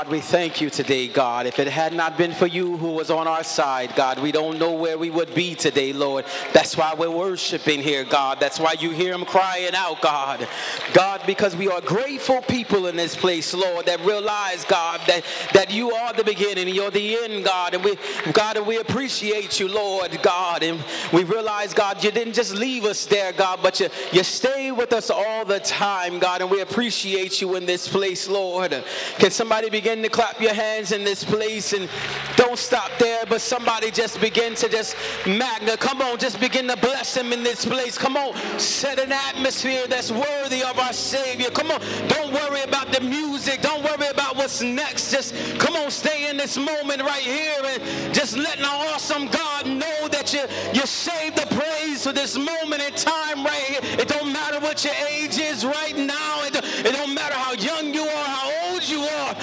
God, we thank you today, God. If it had not been for you who was on our side, God, we don't know where we would be today, Lord. That's why we're worshiping here, God. That's why you hear them crying out, God. God, because we are grateful people in this place, Lord, that realize, God, that, that you are the beginning, you're the end, God. And we, God, and we appreciate you, Lord, God. And we realize, God, you didn't just leave us there, God, but you, you stay with us all the time, God. And we appreciate you in this place, Lord. Can somebody begin to clap your hands in this place and don't stop there, but somebody just begin to just magna. Come on, just begin to bless him in this place. Come on, set an atmosphere that's worthy of our Savior. Come on, don't worry about the music. Don't worry about what's next. Just come on, stay in this moment right here and just letting our awesome God know that you you saved the praise for this moment in time right here. It don't matter what your age is right now. It, don't, it don't matter how young you are, how old you are.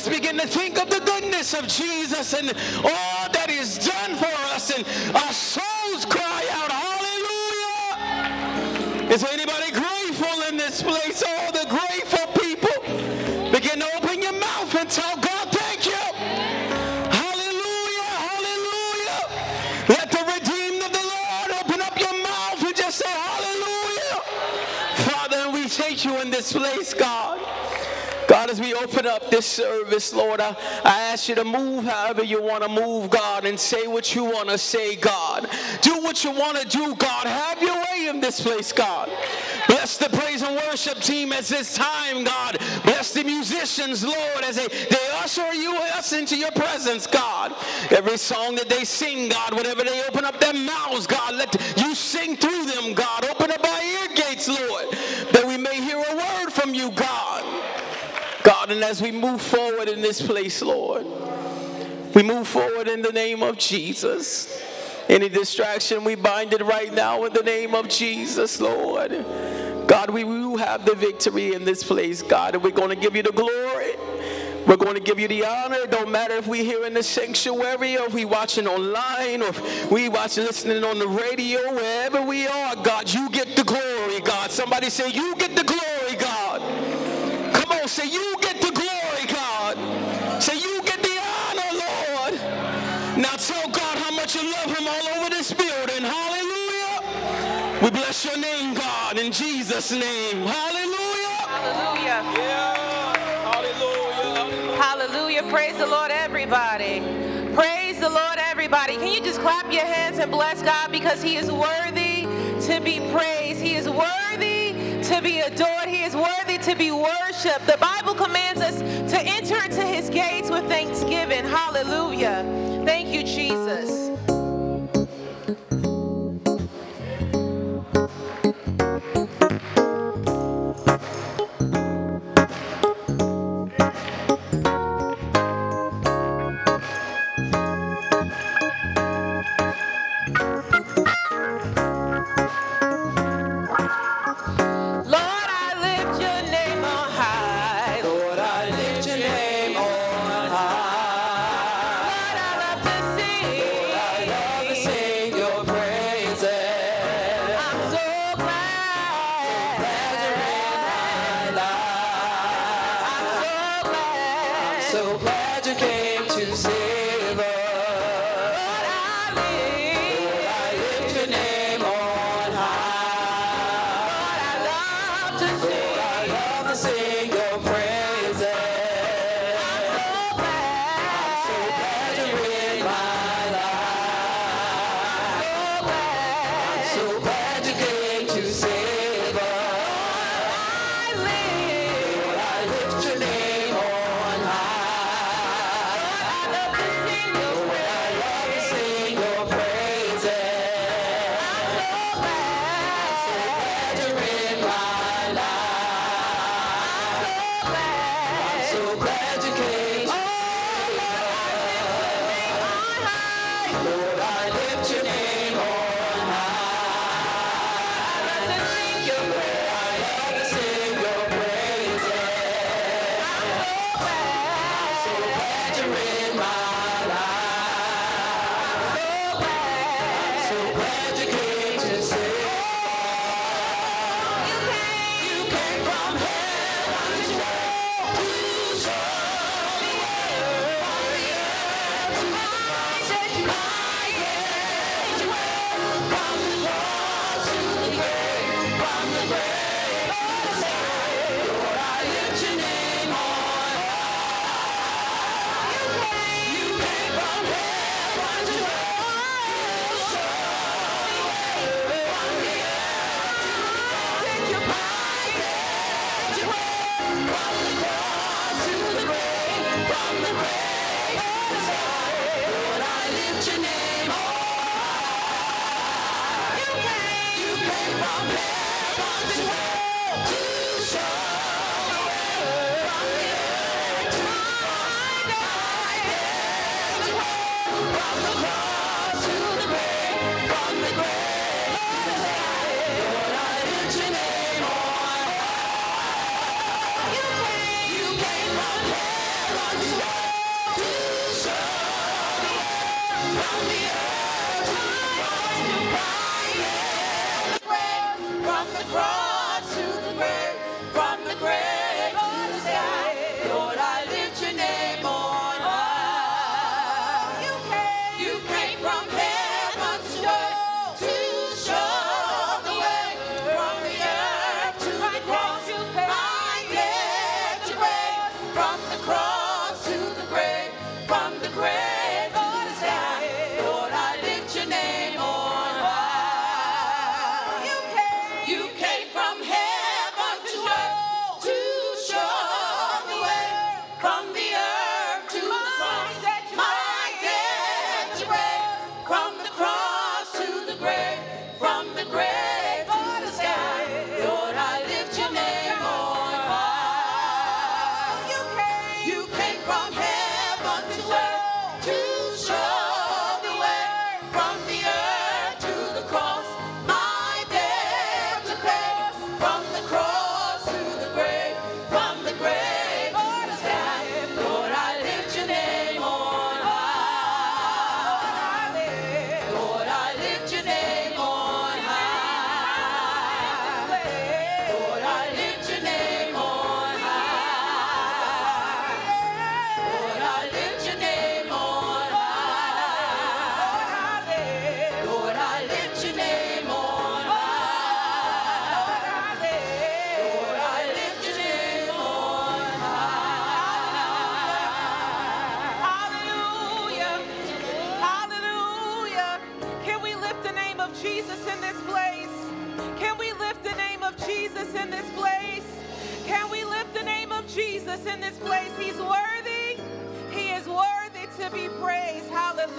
Just begin to think of the goodness of Jesus and all that He's done for us, and our souls cry out, Hallelujah! Is anybody grateful in this place? All the grateful people, begin to open your mouth and tell God, thank you. Hallelujah, hallelujah. Let the redeemed of the Lord open up your mouth and just say, Hallelujah. Father, we thank you in this place, God. God, as we open up this service, Lord, I, I ask you to move however you want to move, God, and say what you want to say, God. Do what you want to do, God. Have your way in this place, God. Bless the praise and worship team at this time, God. Bless the musicians, Lord, as they, they usher you us into your presence, God. Every song that they sing, God, whenever they open up their mouths, God, let you sing through them, God. Open up our ear gates, Lord, that we may hear a word from you, God. God, and as we move forward in this place, Lord, we move forward in the name of Jesus. Any distraction, we bind it right now in the name of Jesus, Lord. God, we will have the victory in this place, God, and we're going to give you the glory. We're going to give you the honor. It don't matter if we're here in the sanctuary or if we watching online or if we watching listening on the radio, wherever we are, God, you get the glory, God. Somebody say, you get the glory, God. Come on, say you get the glory, God. Say you get the honor, Lord. Now tell God how much you love him all over this building. Hallelujah. We bless your name, God, in Jesus' name. Hallelujah. Hallelujah. Hallelujah. Hallelujah. Praise the Lord, everybody. Praise the Lord, everybody. Can you just clap your hands and bless God because He is worthy to be praised? He is worthy to be adored. He is worthy to be worshiped. The Bible commands us to enter into His gates with thanksgiving. Hallelujah. Thank you, Jesus.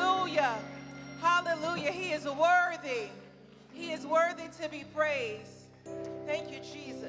Hallelujah. Hallelujah. He is worthy. He is worthy to be praised. Thank you, Jesus.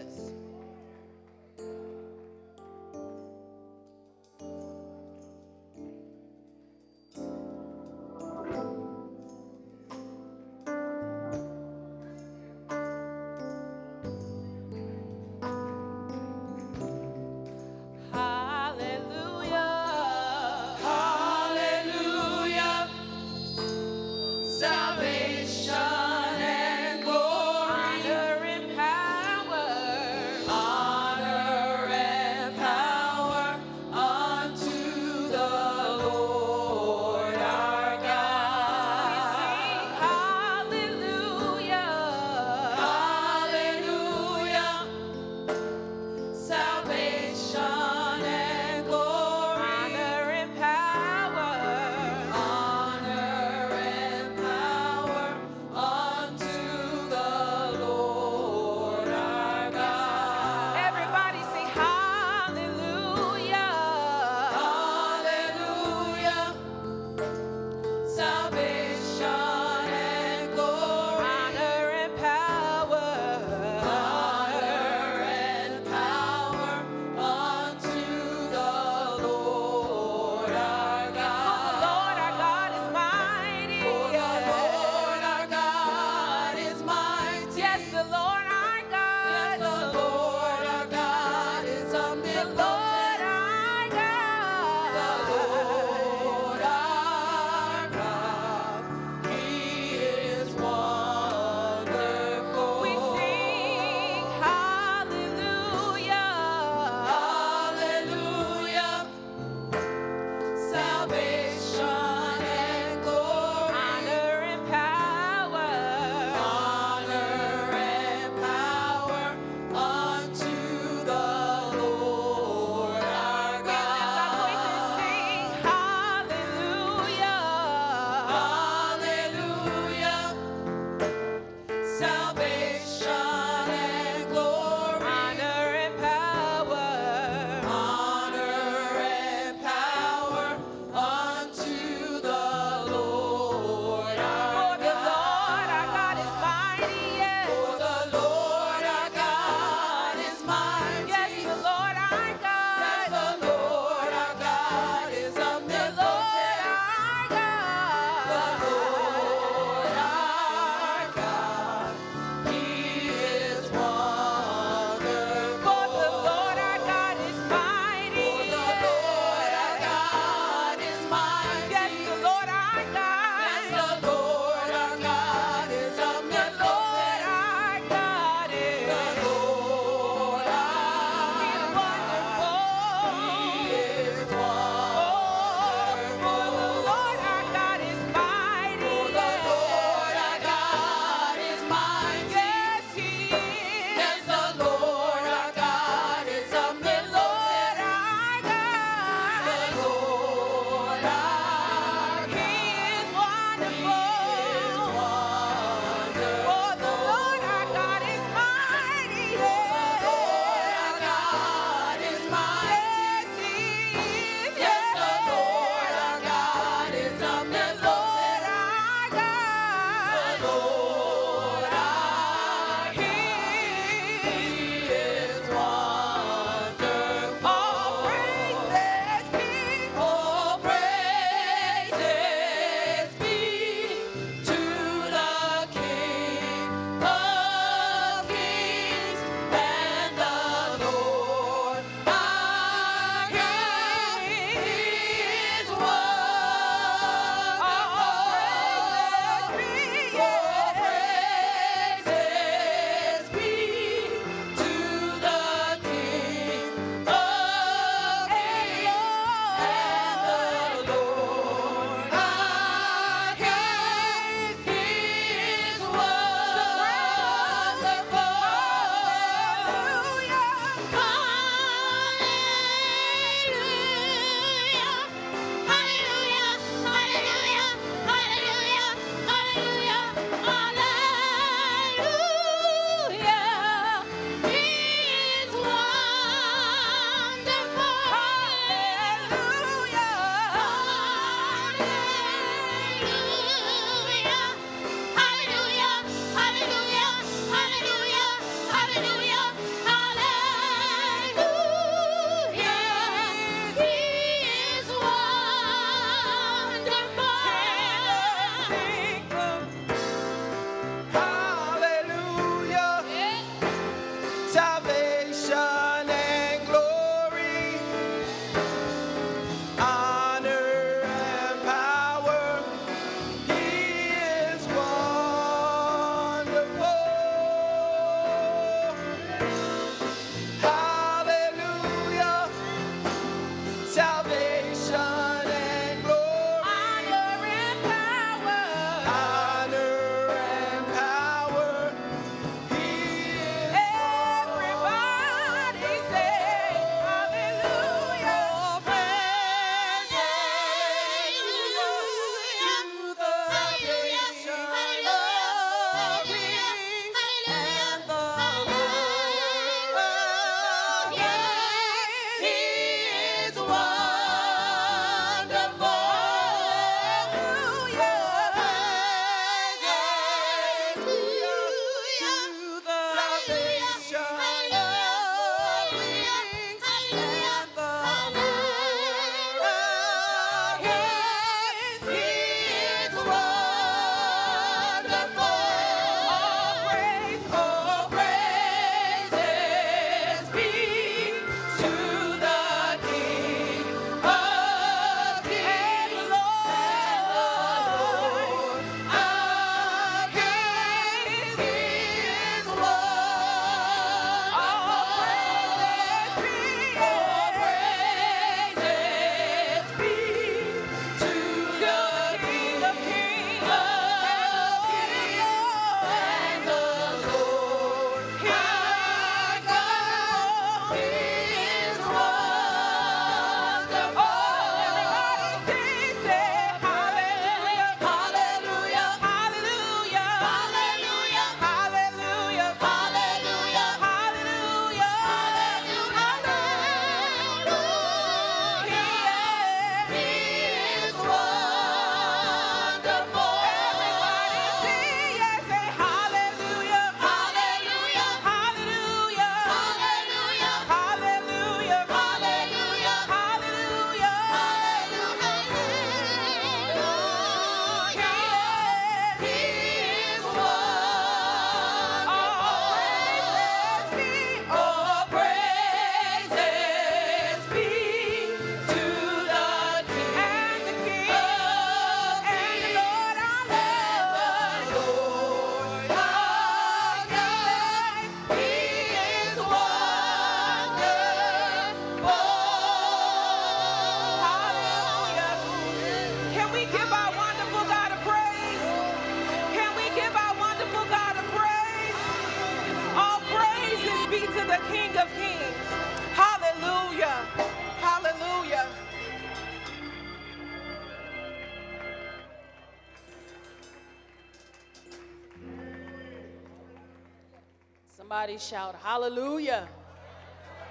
Somebody shout hallelujah.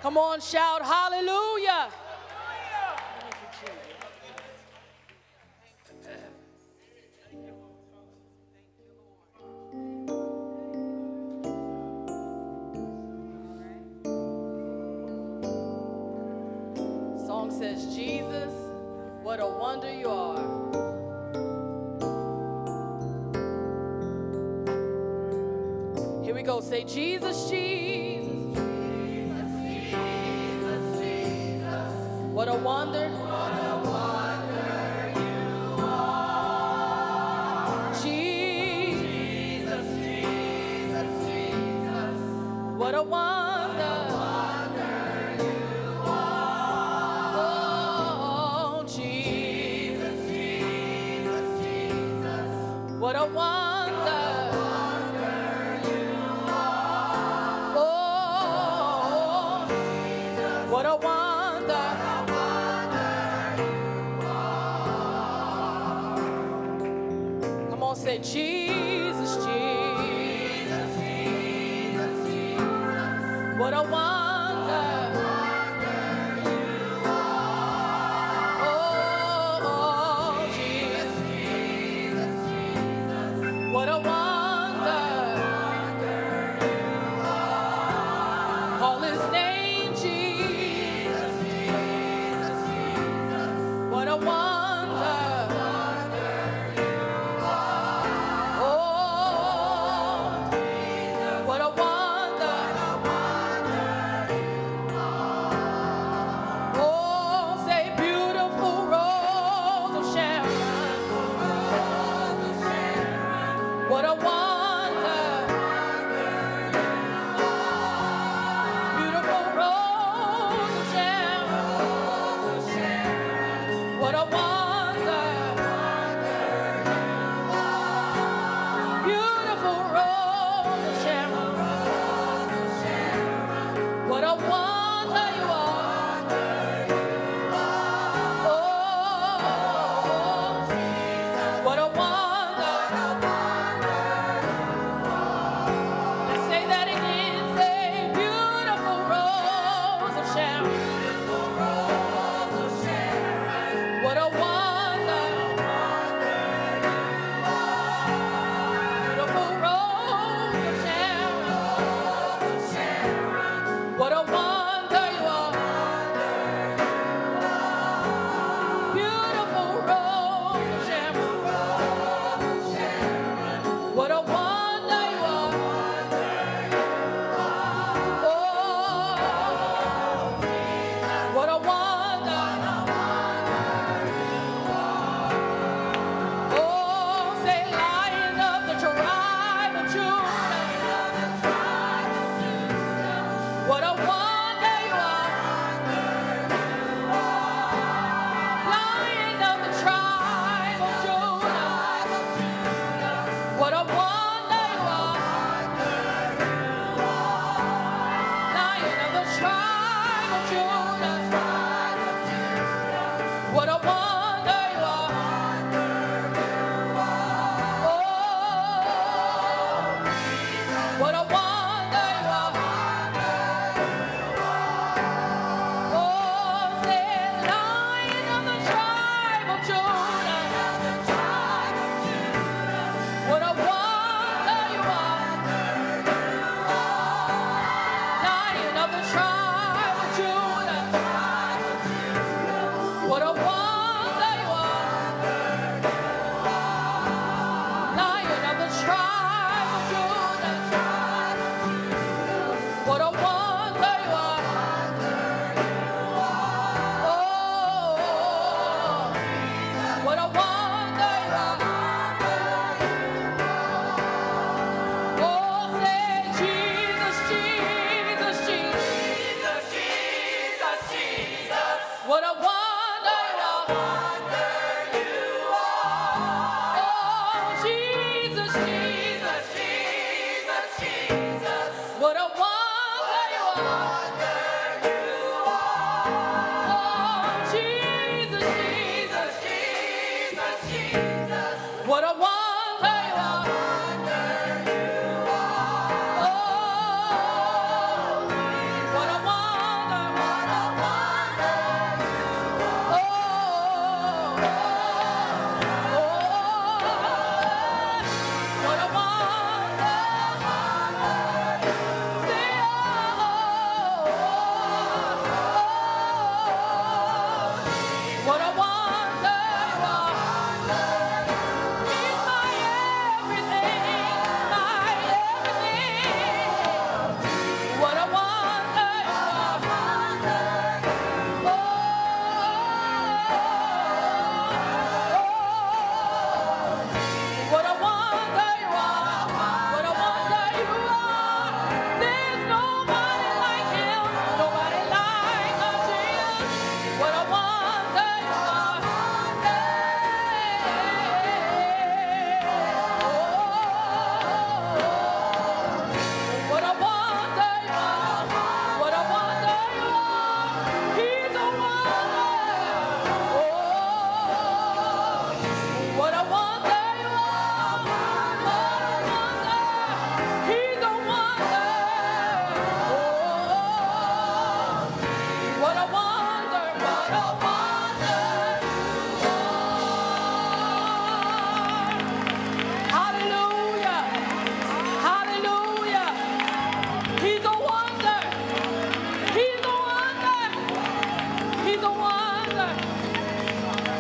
Come on, shout hallelujah.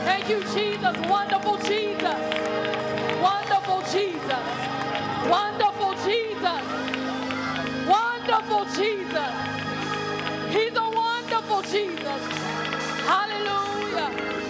Thank you, Jesus. Wonderful Jesus. Wonderful Jesus. Wonderful Jesus. Wonderful Jesus. He's a wonderful Jesus. Hallelujah.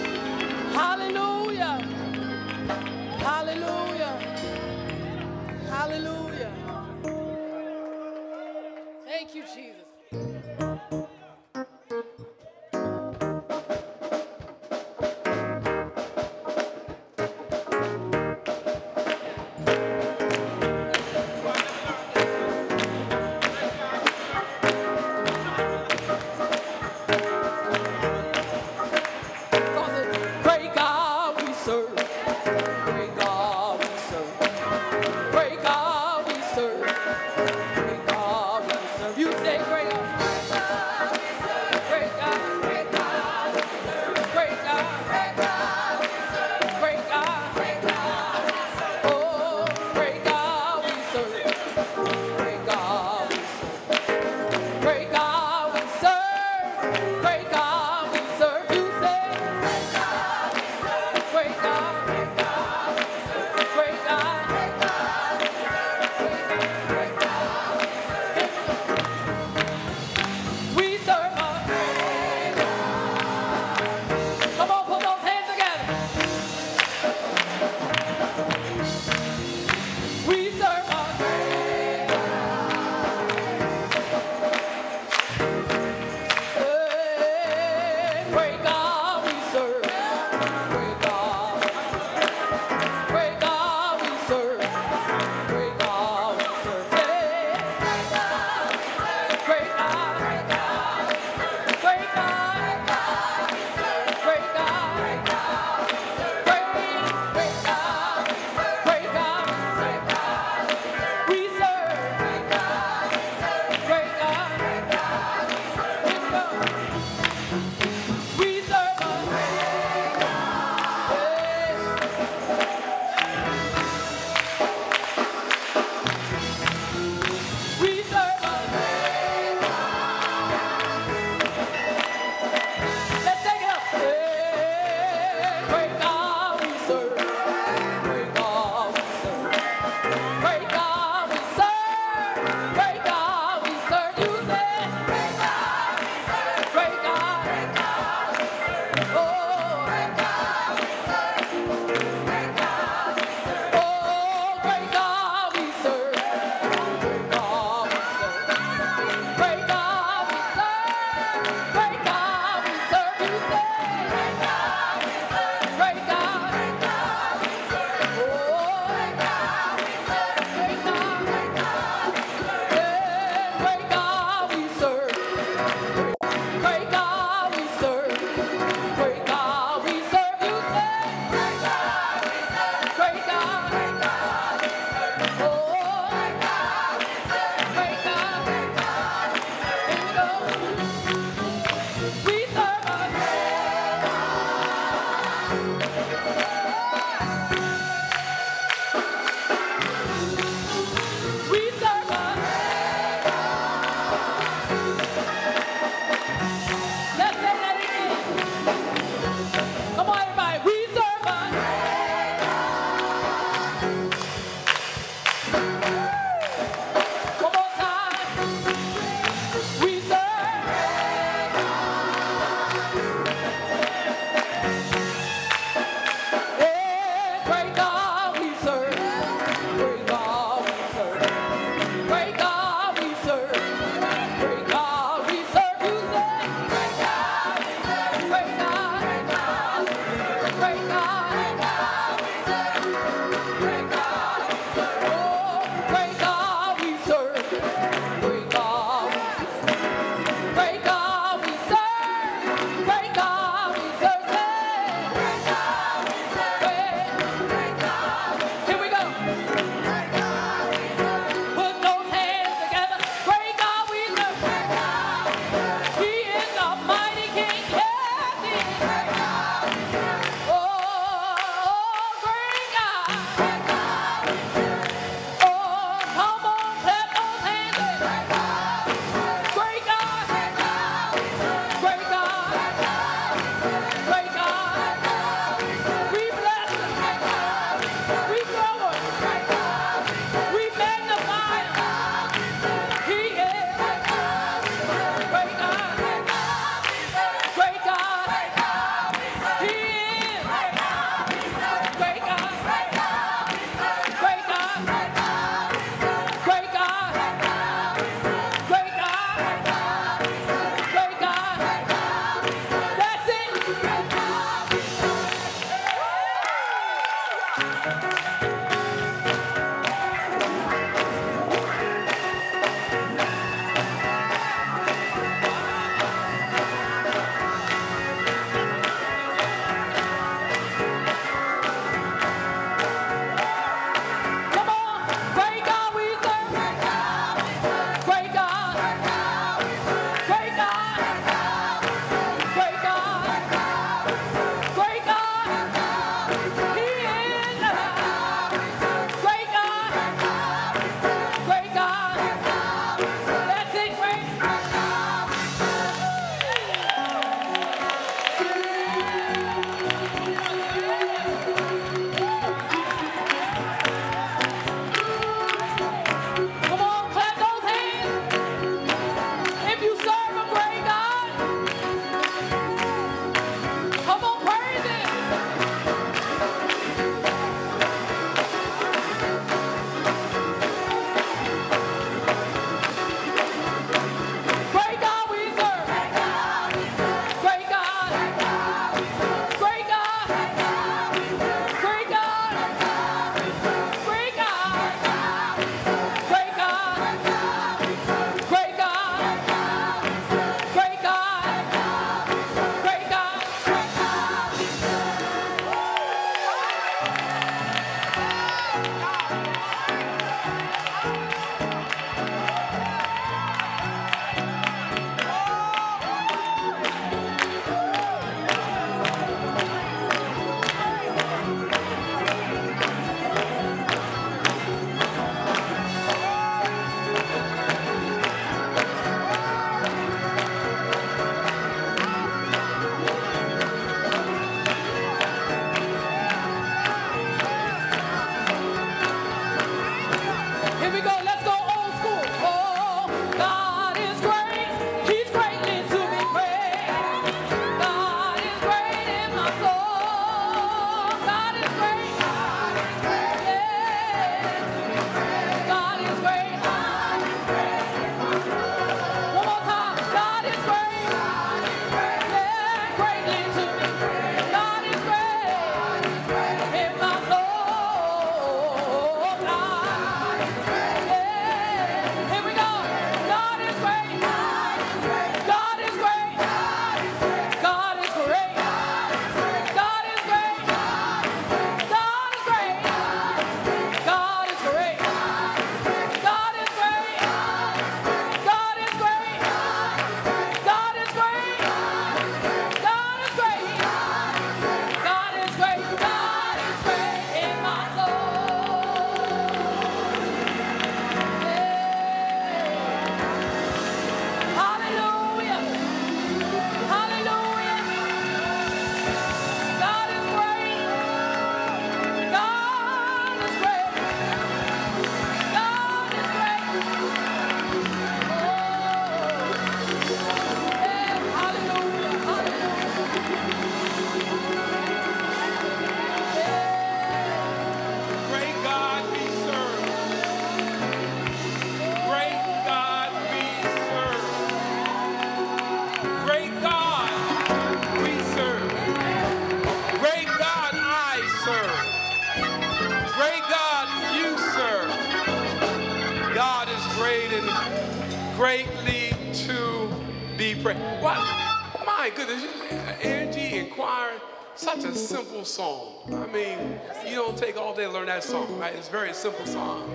Very simple song.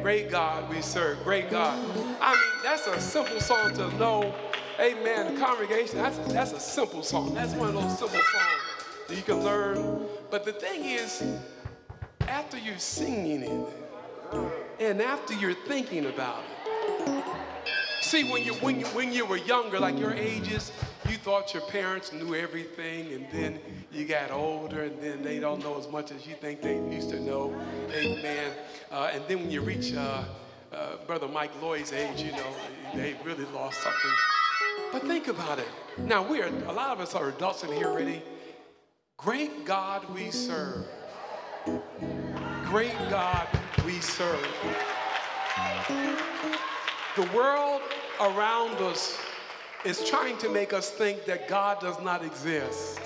Great God we serve. Great God. I mean, that's a simple song to know. Amen. The congregation, that's a, that's a simple song. That's one of those simple songs that you can learn. But the thing is, after you're singing it, and after you're thinking about it, see, when you, when you, when you were younger, like your ages, you thought your parents knew everything, and then you got older, and then they don't know as much as you think they used to know. Amen. Uh, and then when you reach uh, uh, Brother Mike Lloyd's age, you know, they really lost something. But think about it. Now, we're, a lot of us are adults in here already. Great God we serve. Great God we serve. The world around us is trying to make us think that God does not exist,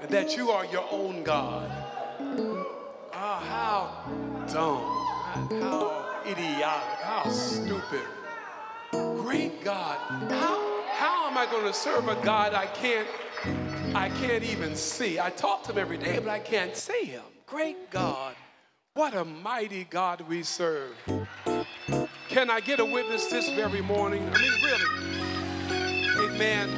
and that you are your own God. Ah, how dumb, how idiotic, how stupid. Great God. How, how am I going to serve a God I can't I can't even see? I talk to him every day, but I can't see him. Great God. What a mighty God we serve. Can I get a witness this very morning? I mean, really. Amen.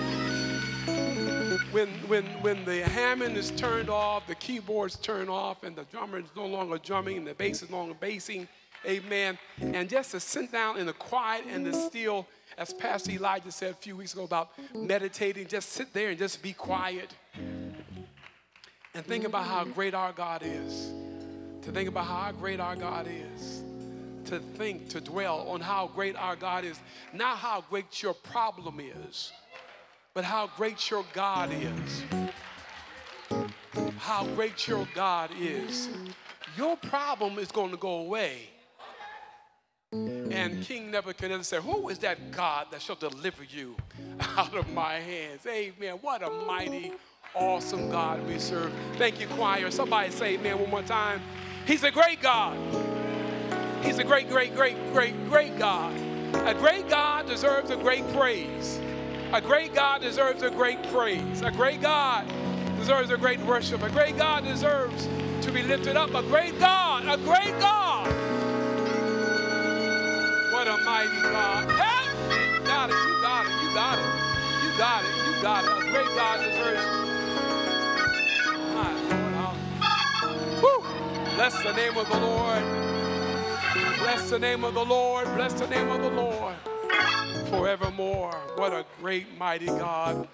When, when, when the Hammond is turned off, the keyboard's turned off, and the drummer is no longer drumming, and the bass is no longer bassing, amen. And just to sit down in the quiet and the still, as Pastor Elijah said a few weeks ago about meditating, just sit there and just be quiet and think about how great our God is. To think about how great our God is. To think, to dwell on how great our God is. Not how great your problem is, but how great your God is. How great your God is. Your problem is going to go away. And King Nebuchadnezzar said, Who is that God that shall deliver you out of my hands? Amen. What a mighty, awesome God we serve. Thank you, choir. Somebody say amen one more time. He's a great God. He's a great, great, great, great, great God. A great God deserves a great praise. A great God deserves a great praise. A great God deserves a great worship. A great God deserves to be lifted up. A great God, a great God. What a mighty God. Hey! You got it, you got it, you got it. You got it, you got it. A great God deserves. My Lord. Whew. Bless the name of the Lord. Bless the name of the Lord. Bless the name of the Lord forevermore. What a great, mighty God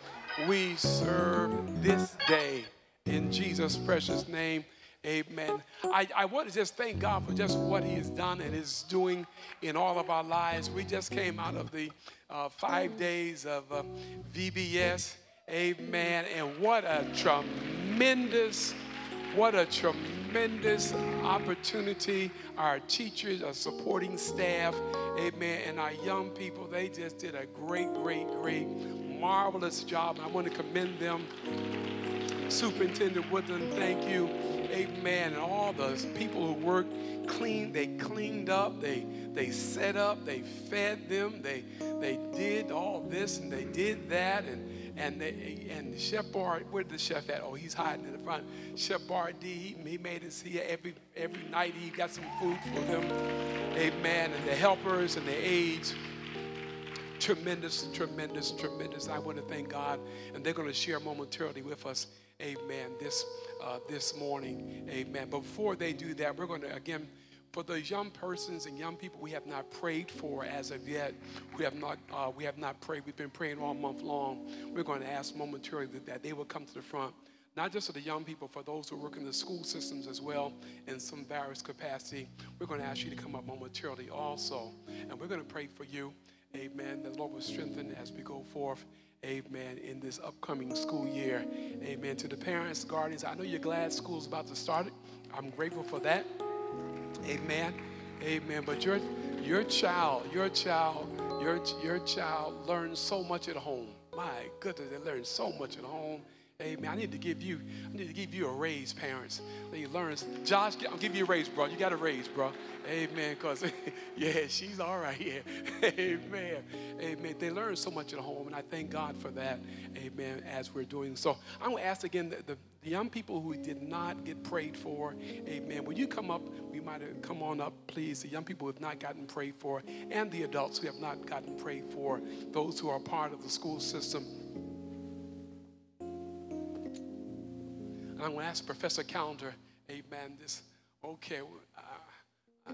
we serve this day. In Jesus' precious name, amen. I, I want to just thank God for just what He has done and is doing in all of our lives. We just came out of the uh, five days of uh, VBS, amen. And what a tremendous, what a tremendous opportunity. Our teachers, our supporting staff, amen, and our young people, they just did a great, great, great, marvelous job. I want to commend them. Superintendent Woodland, thank you. Amen. And all the people who worked clean, they cleaned up, they they set up, they fed them, they they did all this and they did that and and they, and Chef Bard, where the chef at? Oh, he's hiding in the front. Chef Bard D, he, he made us here every every night. He got some food for them. Amen. And the helpers and the aides tremendous, tremendous, tremendous. I want to thank God, and they're going to share momentarily with us, amen, this, uh, this morning, amen. But before they do that, we're going to, again, for those young persons and young people we have not prayed for as of yet, we have not, uh, we have not prayed. We've been praying all month long. We're going to ask momentarily that, that they will come to the front not just for the young people, for those who work in the school systems as well in some various capacity. We're going to ask you to come up momentarily also. And we're going to pray for you. Amen. The Lord will strengthen as we go forth. Amen. In this upcoming school year. Amen. To the parents, guardians, I know you're glad school's about to start. I'm grateful for that. Amen. Amen. But your your child, your child, your your child learns so much at home. My goodness, they learn so much at home. Amen. I need to give you, I need to give you a raise, parents. That you learn. Josh, I'll give you a raise, bro. You got a raise, bro. Amen. Cause yeah, she's all right. Yeah. Amen. Amen. They learn so much at home, and I thank God for that. Amen. As we're doing so, I'm gonna ask again the, the, young people who did not get prayed for. Amen. When you come up, we might come on up, please. The young people who have not gotten prayed for, and the adults who have not gotten prayed for. Those who are part of the school system. And I'm going to ask Professor Calendar, amen, this, okay, uh, uh,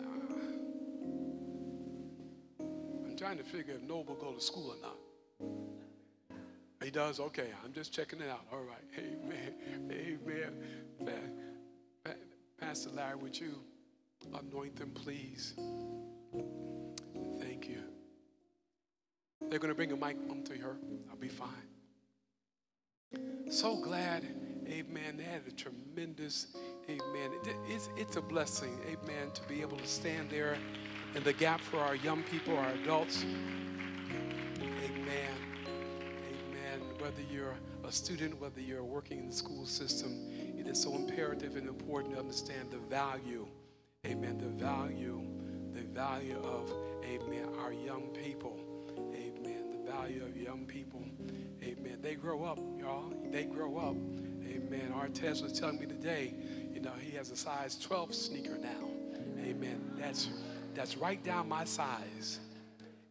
I'm trying to figure if Noble go to school or not. He does? Okay, I'm just checking it out. All right, amen, amen. Pastor Larry, would you anoint them, please? Thank you. They're going to bring a mic to her. I'll be fine. So glad Amen. They had a tremendous, amen. It's, it's a blessing, amen, to be able to stand there in the gap for our young people, our adults. Amen. Amen. Whether you're a student, whether you're working in the school system, it is so imperative and important to understand the value, amen, the value, the value of, amen, our young people. Amen. The value of young people. Amen. They grow up, y'all. They grow up. Amen. Artez was telling me today, you know, he has a size 12 sneaker now. Amen. That's that's right down my size.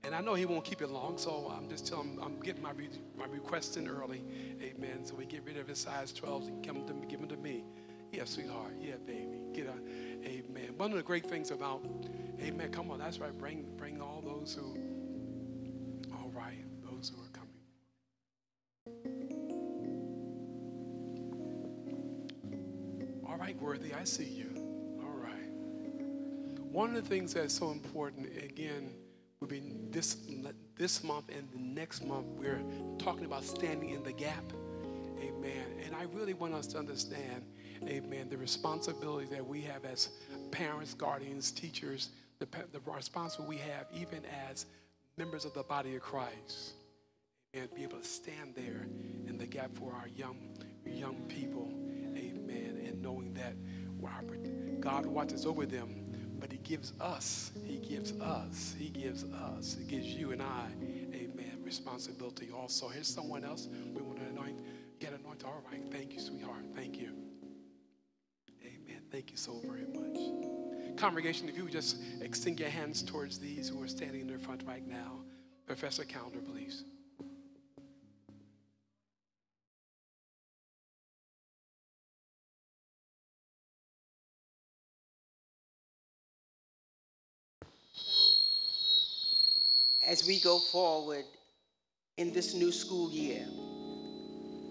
And I know he won't keep it long, so I'm just telling him I'm getting my, my request in early. Amen. So we get rid of his size 12s and to, give them to me. Yeah, sweetheart. Yeah, baby. Get a, amen. One of the great things about, amen, come on, that's right. Bring, bring all those who, All right, Worthy, I see you. All right. One of the things that's so important, again, will be this, this month and the next month, we're talking about standing in the gap. Amen. And I really want us to understand, amen, the responsibility that we have as parents, guardians, teachers, the, the responsibility we have even as members of the body of Christ. And be able to stand there in the gap for our young, young people knowing that God watches over them, but He gives us, He gives us, He gives us, He gives you and I, amen, responsibility also. Here's someone else we want to anoint, get anointed. All right, thank you, sweetheart. Thank you. Amen. Thank you so very much. Congregation, if you would just extend your hands towards these who are standing in their front right now. Professor Calendar, please. As we go forward in this new school year.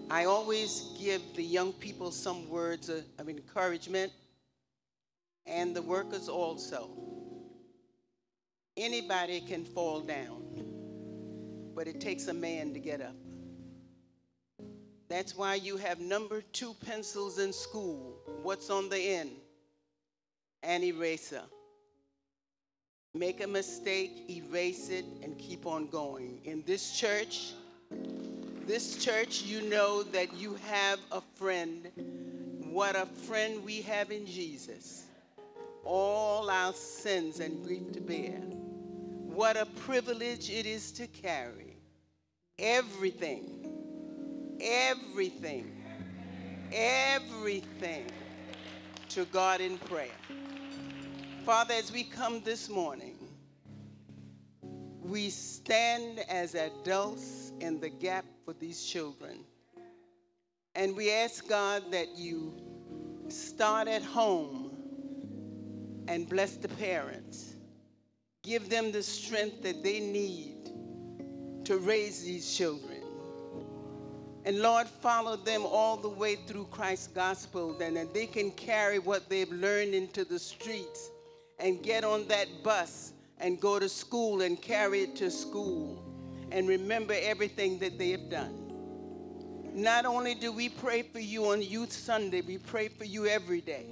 I always give the young people some words of, encouragement and the workers also. Anybody can fall down, but it takes a man to get up. That's why you have number two pencils in school. What's on the end? An eraser. Make a mistake, erase it, and keep on going. In this church, this church, you know that you have a friend. What a friend we have in Jesus. All our sins and grief to bear. What a privilege it is to carry everything, everything, everything to God in prayer. Father, as we come this morning, we stand as adults in the gap for these children. And we ask God that you start at home and bless the parents. Give them the strength that they need to raise these children. And Lord, follow them all the way through Christ's gospel, and that they can carry what they've learned into the streets and get on that bus and go to school and carry it to school and remember everything that they have done. Not only do we pray for you on Youth Sunday, we pray for you every day.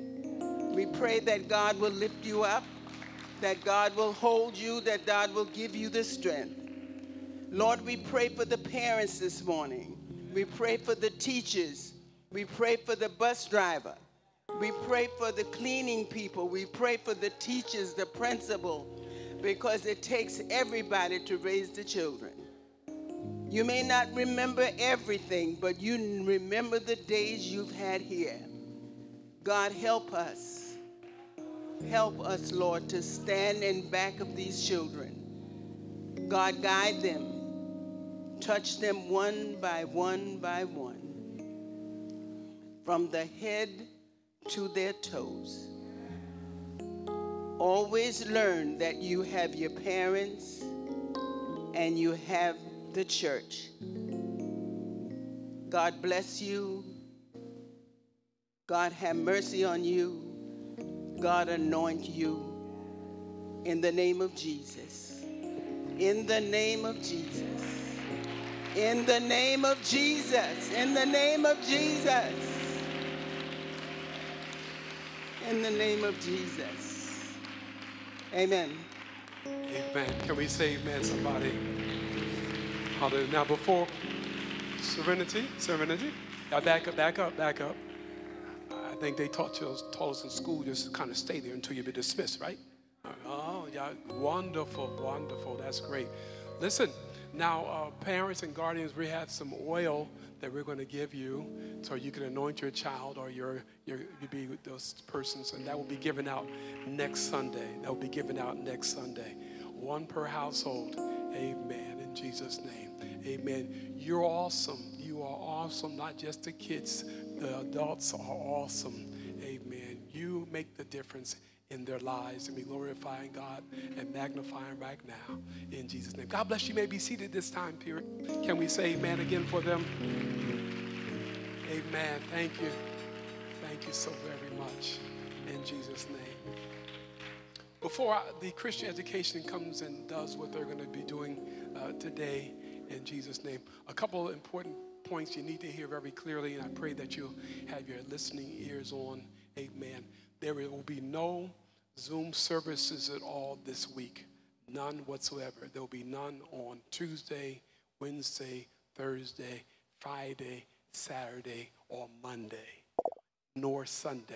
We pray that God will lift you up, that God will hold you, that God will give you the strength. Lord, we pray for the parents this morning. We pray for the teachers. We pray for the bus driver. We pray for the cleaning people. We pray for the teachers, the principal, because it takes everybody to raise the children. You may not remember everything, but you remember the days you've had here. God, help us. Help us, Lord, to stand in back of these children. God, guide them. Touch them one by one by one, from the head to their toes. Always learn that you have your parents and you have the church. God bless you. God have mercy on you. God anoint you in the name of Jesus. In the name of Jesus. In the name of Jesus. In the name of Jesus. In the name of Jesus. Amen. Amen. Can we say amen, somebody? Hallelujah. Now, before serenity, serenity, y'all back up, back up, back up. I think they taught you, taught us in school just kind of stay there until you be dismissed, right? Oh, yeah, wonderful, wonderful. That's great. Listen, now, uh, parents and guardians, we have some oil that we're going to give you so you can anoint your child or your, your you be those persons, and that will be given out next Sunday. That will be given out next Sunday. One per household. Amen. In Jesus' name. Amen. You're awesome. You are awesome, not just the kids, the adults are awesome. Amen. You make the difference in their lives and be glorifying God and magnifying right now in Jesus' name. God bless you. you may be seated this time period. Can we say amen again for them? Amen. Thank you. Thank you so very much in Jesus' name. Before I, the Christian education comes and does what they're going to be doing uh, today in Jesus' name, a couple important points you need to hear very clearly, and I pray that you'll have your listening ears on. Amen. There will be no Zoom services at all this week. None whatsoever. There will be none on Tuesday, Wednesday, Thursday, Friday, Saturday, or Monday, nor Sunday.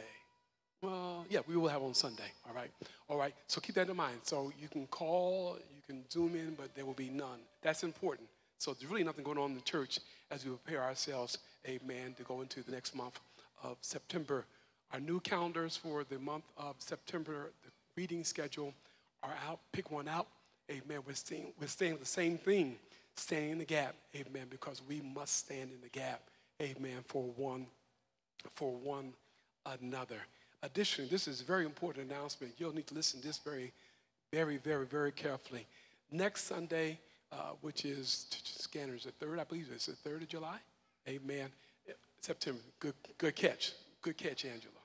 Well, yeah, we will have on Sunday. All right. All right. So keep that in mind. So you can call, you can zoom in, but there will be none. That's important. So there's really nothing going on in the church as we prepare ourselves, amen, to go into the next month of September. Our new calendars for the month of September, the reading schedule are out. Pick one out. Amen. We're staying, we're staying the same thing, staying in the gap. Amen. Because we must stand in the gap. Amen. For one, for one another. Additionally, this is a very important announcement. You'll need to listen to this very, very, very, very carefully. Next Sunday, uh, which is scanners the third, I believe it's the third of July. Amen. September. Good, good catch. Good catch, Angela.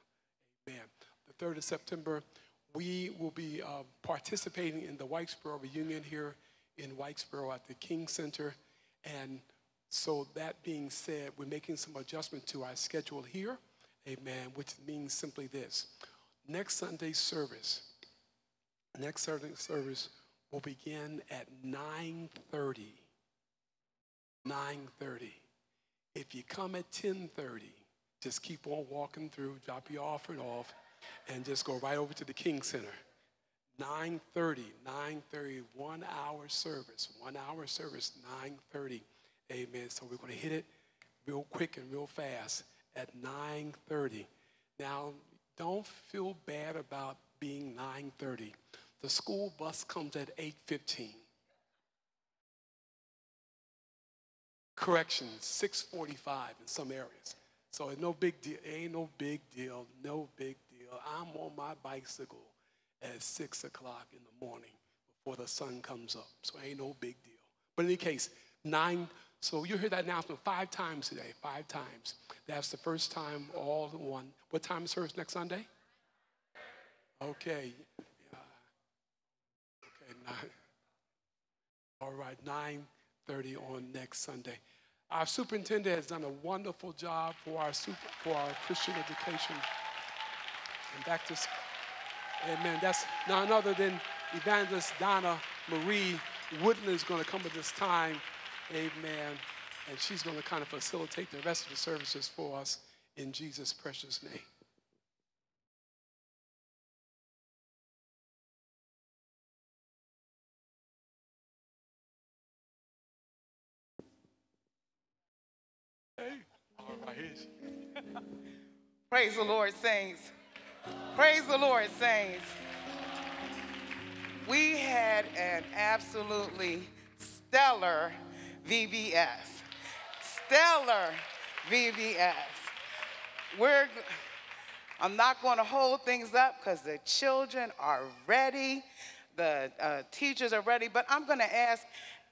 Amen. The 3rd of September, we will be uh, participating in the Whitesboro reunion here in Whitesboro at the King Center. And so, that being said, we're making some adjustment to our schedule here. Amen. Which means simply this next Sunday service, next Sunday service will begin at 9:30. 9:30. If you come at 10:30, just keep on walking through, drop your offering off, and just go right over to the King Center. 9:30, 9:30, one hour service, one hour service, 9:30. Amen. So we're going to hit it real quick and real fast at 9:30. Now, don't feel bad about being 9:30. The school bus comes at 8:15. Corrections, 6:45 in some areas. So no big deal. It ain't no big deal. No big deal. I'm on my bicycle at six o'clock in the morning before the sun comes up. So ain't no big deal. But in any case, nine. So you heard that announcement five times today. Five times. That's the first time all in one. What time is service next Sunday? Okay. Yeah. Okay. Nine. All right. Nine thirty on next Sunday. Our superintendent has done a wonderful job for our, super, for our Christian education. And back to, school. amen. That's none other than Evangelist Donna Marie Woodland is going to come at this time, amen. And she's going to kind of facilitate the rest of the services for us in Jesus' precious name. Praise the Lord, saints. Praise the Lord, saints. We had an absolutely stellar VBS. Stellar VBS. We're, I'm not going to hold things up because the children are ready, the uh, teachers are ready, but I'm going to ask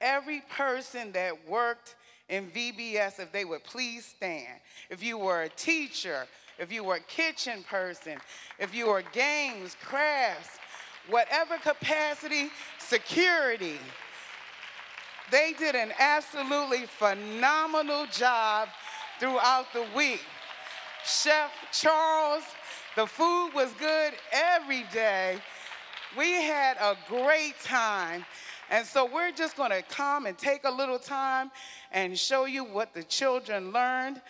every person that worked in VBS if they would please stand. If you were a teacher, if you were a kitchen person, if you were games, crafts, whatever capacity, security, they did an absolutely phenomenal job throughout the week. Chef Charles, the food was good every day. We had a great time. And so we're just going to come and take a little time and show you what the children learned.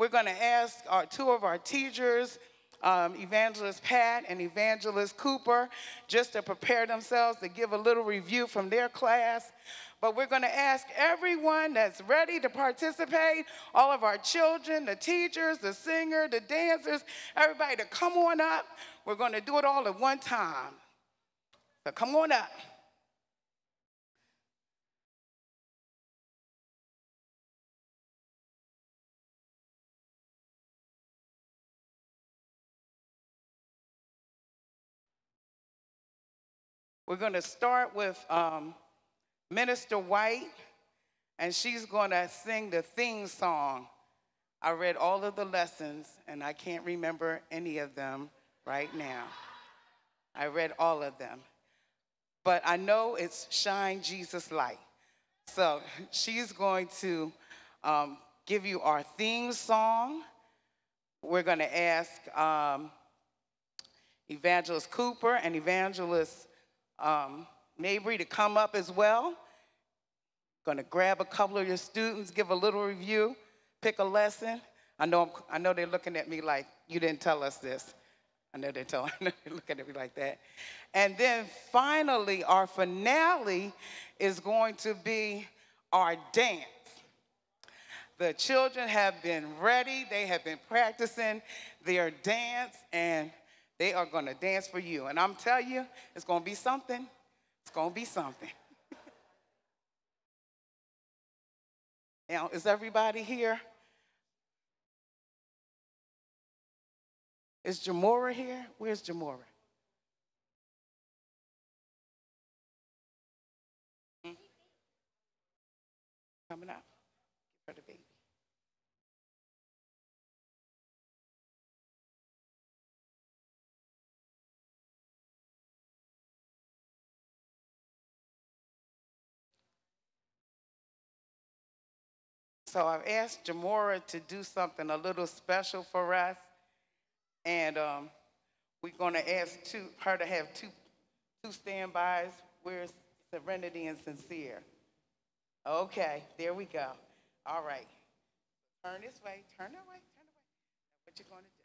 We're going to ask our, two of our teachers, um, Evangelist Pat and Evangelist Cooper, just to prepare themselves to give a little review from their class. But we're going to ask everyone that's ready to participate, all of our children, the teachers, the singer, the dancers, everybody to come on up. We're going to do it all at one time. So come on up. We're going to start with um, Minister White, and she's going to sing the theme song. I read all of the lessons, and I can't remember any of them right now. I read all of them. But I know it's Shine Jesus Light. So she's going to um, give you our theme song. We're going to ask um, Evangelist Cooper and Evangelist um, Mabry to come up as well. Going to grab a couple of your students, give a little review, pick a lesson. I know, I'm, I know they're looking at me like, you didn't tell us this. I know they're, telling, I know they're looking at me like that. And then finally, our finale is going to be our dance. The children have been ready, they have been practicing their dance, and they are going to dance for you. And I'm telling you, it's going to be something. It's going to be something. now, is everybody here? Is Jamora here? Where's Jamora? Hmm? Coming up. So I've asked Jamora to do something a little special for us. And um, we're going to ask two, her to have two, two standbys. Where's Serenity and Sincere? Okay, there we go. All right. Turn this way, turn that way, turn that way. What you going to do?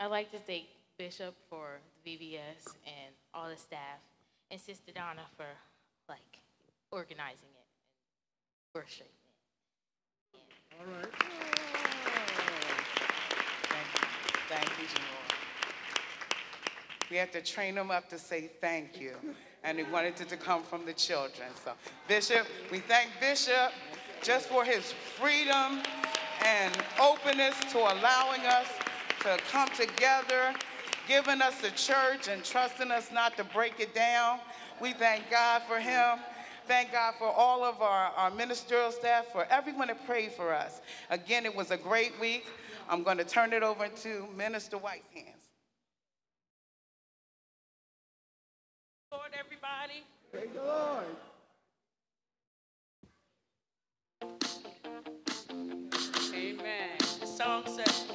I'd like to thank Bishop for the VBS and all the staff, and Sister Donna for like organizing it and orchestrating it. All right. Thank you, thank you, Jamora. We have to train them up to say thank you, and we wanted it to come from the children. So, Bishop, we thank Bishop just for his freedom and openness to allowing us to come together, giving us the church and trusting us not to break it down. We thank God for him. Thank God for all of our, our ministerial staff, for everyone that prayed for us. Again, it was a great week. I'm going to turn it over to Minister White's hands. Lord, everybody. Praise the Lord. Amen. The song says,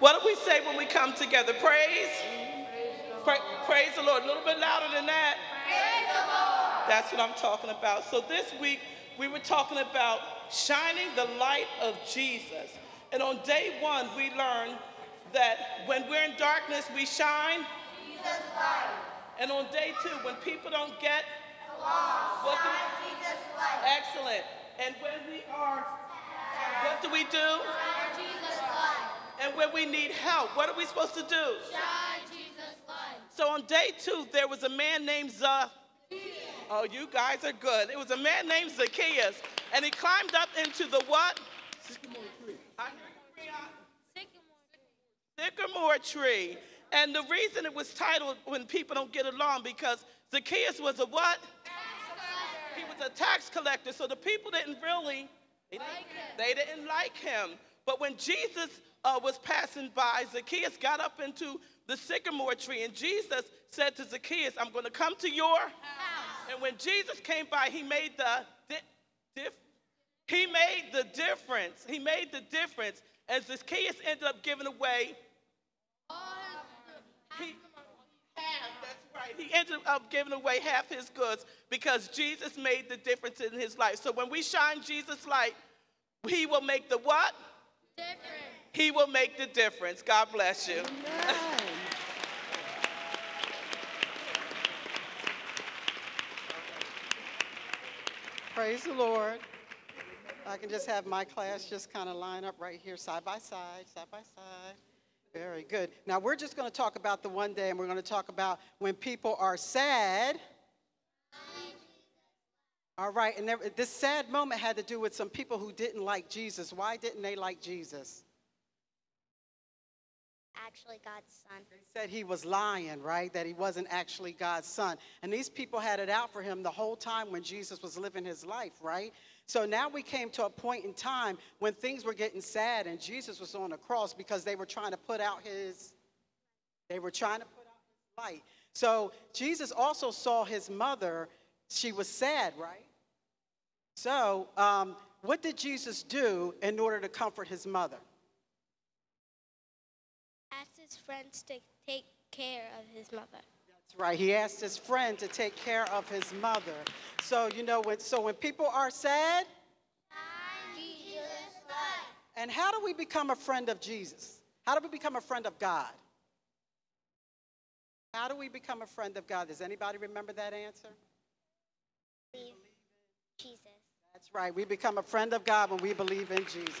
What do we say when we come together? Praise? Pra- praise the Lord. A little bit louder than that. Praise the Lord. That's what I'm talking about. So this week, we were talking about shining the light of Jesus. And on day one, we learned that when we're in darkness, we shine. Jesus light. And on day two, when people don't get what do we, Jesus light. Excellent. And when we are, what do we do? Shine Jesus light. And when we need help, what are we supposed to do? Shine Jesus light. So on day two, there was a man named Zacchaeus. Oh, you guys are good. It was a man named Zacchaeus, and he climbed up into the what? Sycamore tree. Sycamore tree. And the reason it was titled When People Don't Get Along, because Zacchaeus was a what? He was a tax collector, so the people didn't really, they didn't like him. They didn't like him. But when Jesus uh, was passing by, Zacchaeus got up into the sycamore tree, and Jesus said to Zacchaeus, I'm going to come to your house. And when Jesus came by, he made the di- he made the difference. He made the difference. And Zacchaeus ended up giving away he. He ended up giving away half his goods because Jesus made the difference in his life. So when we shine Jesus' light, he will make the what? Difference. He will make the difference. God bless you. Praise the Lord. I can just have my class just kind of line up right here, side by side, side by side. Very good. Now we're just going to talk about the one day, and we're going to talk about when people are sad. All right, and there, this sad moment had to do with some people who didn't like Jesus. Why didn't they like Jesus? Actually, God's son. They said he was lying, right? That he wasn't actually God's son. And these people had it out for him the whole time when Jesus was living his life, right? So now we came to a point in time when things were getting sad and Jesus was on the cross because they were trying to put out his they were trying to put out his light. So Jesus also saw his mother, she was sad, right? So, um, what did Jesus do in order to comfort his mother? His friends to take care of his mother. That's right. He asked his friend to take care of his mother. So, you know, when, so when people are sad, and how do we become a friend of Jesus? How do we become a friend of God? How do we become a friend of God? Does anybody remember that answer? Believe Jesus. That's right. We become a friend of God when we believe in Jesus.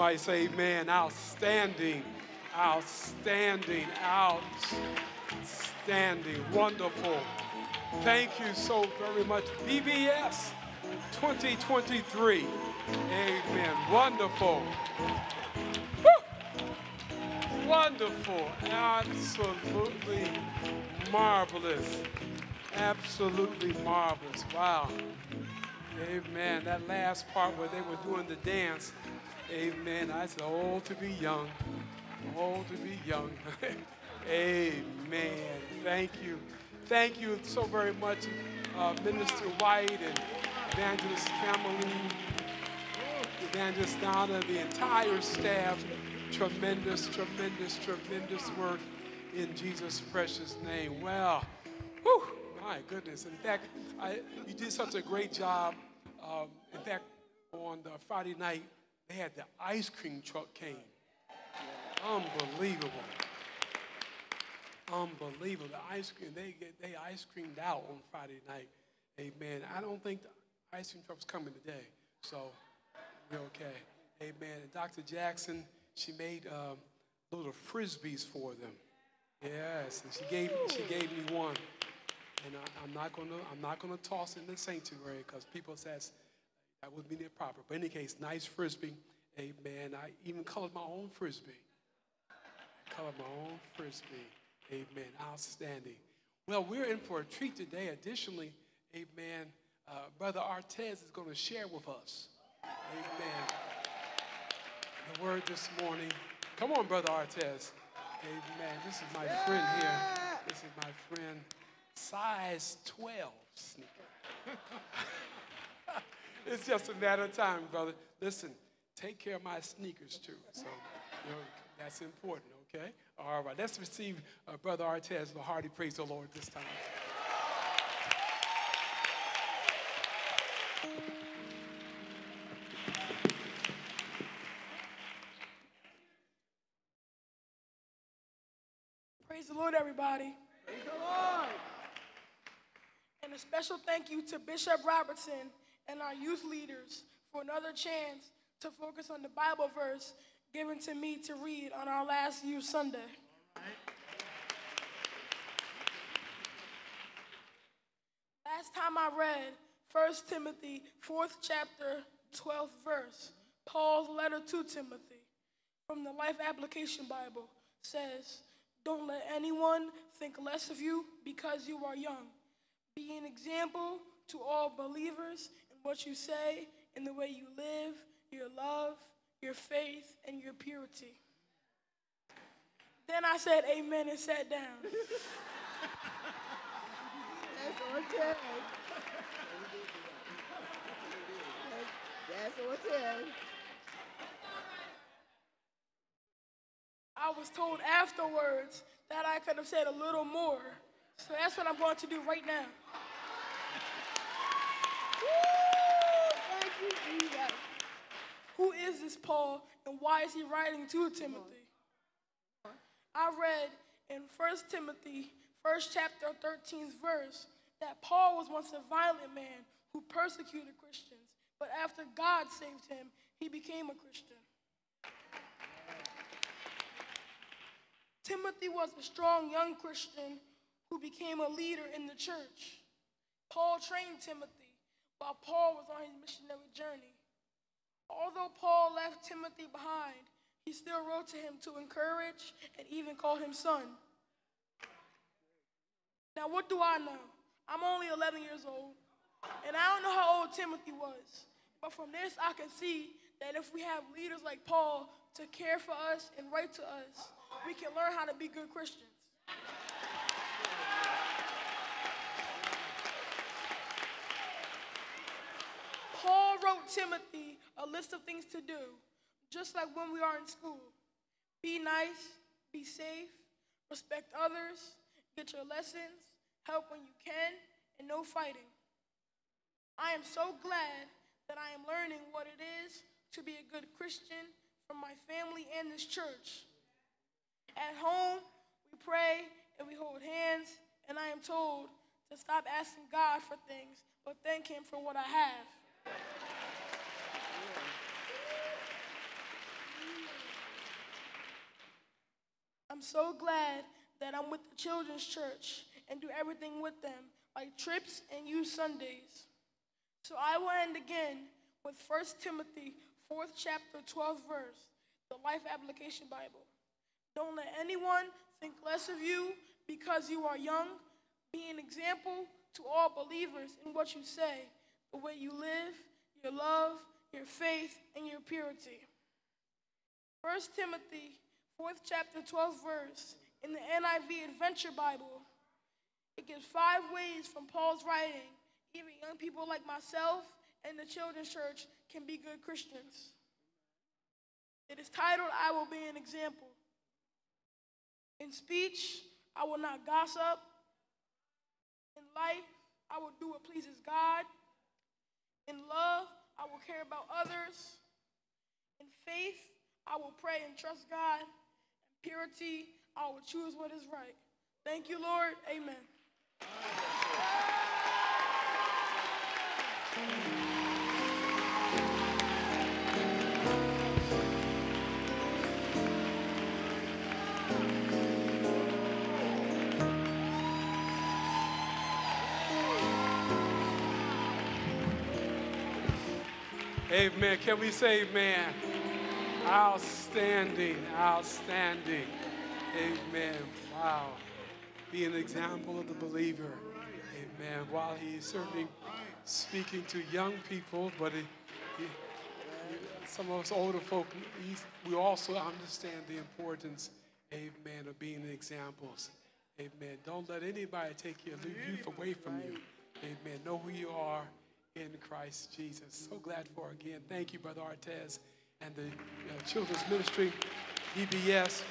Somebody say, amen. Outstanding, outstanding, outstanding, wonderful. Thank you so very much. VBS, 2023. Amen. Wonderful. Woo! Wonderful. Absolutely marvelous. Absolutely marvelous. Wow. Amen. That last part where they were doing the dance. Amen. I said, oh, to be young. Oh, to be young. Amen. Thank you. Thank you so very much, uh, Minister White and Evangelist Cameline, Evangelist Donna, the entire staff. Tremendous, tremendous, tremendous work in Jesus' precious name. Well, whew, my goodness. In fact, I, you did such a great job. Um, in fact, on the Friday night, they had the ice cream truck came. Unbelievable. Unbelievable. The ice cream, they they ice creamed out on Friday night. Amen. I don't think the ice cream truck's coming today. So we're okay. Amen. And Dr. Jackson, she made um, little frisbees for them. Yes, and she gave she gave me one. And I, am not gonna I'm not gonna toss in the sanctuary because people says that would be proper. But in any case, nice frisbee. Amen. I even colored my own frisbee. I colored my own frisbee. Amen. Outstanding. Well, we're in for a treat today. Additionally, amen, uh, Brother Artez is going to share with us. Amen. The word this morning. Come on, Brother Artez. Amen. This is my friend here. This is my friend, size 12 sneaker. it's just a matter of time, brother. Listen, take care of my sneakers too. So, you know, that's important, okay? All right, let's receive uh, Brother Artez the hearty praise the Lord this time. Praise the Lord, everybody. Praise the Lord. And a special thank you to Bishop Robertson and our youth leaders for another chance to focus on the Bible verse given to me to read on our last youth Sunday. Last time I read 1 Timothy, 4th chapter, 12th verse, Paul's letter to Timothy from the Life Application Bible says, Don't let anyone think less of you because you are young. Be an example to all believers what you say, in the way you live, your love, your faith, and your purity. Then I said amen and sat down. That's Ortez. That's Ortez. I was told afterwards that I could have said a little more. So that's what I'm going to do right now. Woo! Thank you, Jesus. Who is this Paul and why is he writing to Timothy? I read in 1 Timothy, 1st chapter, 13th verse, that Paul was once a violent man who persecuted Christians, but after God saved him, he became a Christian. Timothy was a strong young Christian who became a leader in the church. Paul trained Timothy while Paul was on his missionary journey. Although Paul left Timothy behind, he still wrote to him to encourage and even called him son. Now, what do I know? I'm only 11 years old, and I don't know how old Timothy was. But from this, I can see that if we have leaders like Paul to care for us and write to us, we can learn how to be good Christians. Paul wrote Timothy a list of things to do, just like when we are in school. Be nice, be safe, respect others, get your lessons, help when you can, and no fighting. I am so glad that I am learning what it is to be a good Christian from my family and this church. At home, we pray and we hold hands, and I am told to stop asking God for things, but thank Him for what I have. I'm so glad that I'm with the children's church and do everything with them, like trips and youth Sundays. So I will end again with 1 Timothy 4th chapter 12th verse, the Life Application Bible. Don't let anyone think less of you because you are young. Be an example to all believers in what you say, the way you live, your love, your faith, and your purity. 1 Timothy 4th chapter 12th verse in the NIV Adventure Bible. It gives five ways from Paul's writing. Even young people like myself and the children's church can be good Christians. It is titled, I Will Be an Example. In speech, I will not gossip. In life, I will do what pleases God. In love, I will care about others. In faith, I will pray and trust God. In purity, I will choose what is right. Thank you, Lord. Amen. Can we say amen? Outstanding, outstanding. Amen. Wow. Be an example of the believer. Amen. While he's certainly speaking to young people, but he, he, some of us older folk, we also understand the importance, amen, of being examples. Amen. Don't let anybody take your youth away from you. Amen. Know who you are in Christ Jesus. So glad for again. Thank you, Brother Artez and the uh, Children's Ministry, VBS.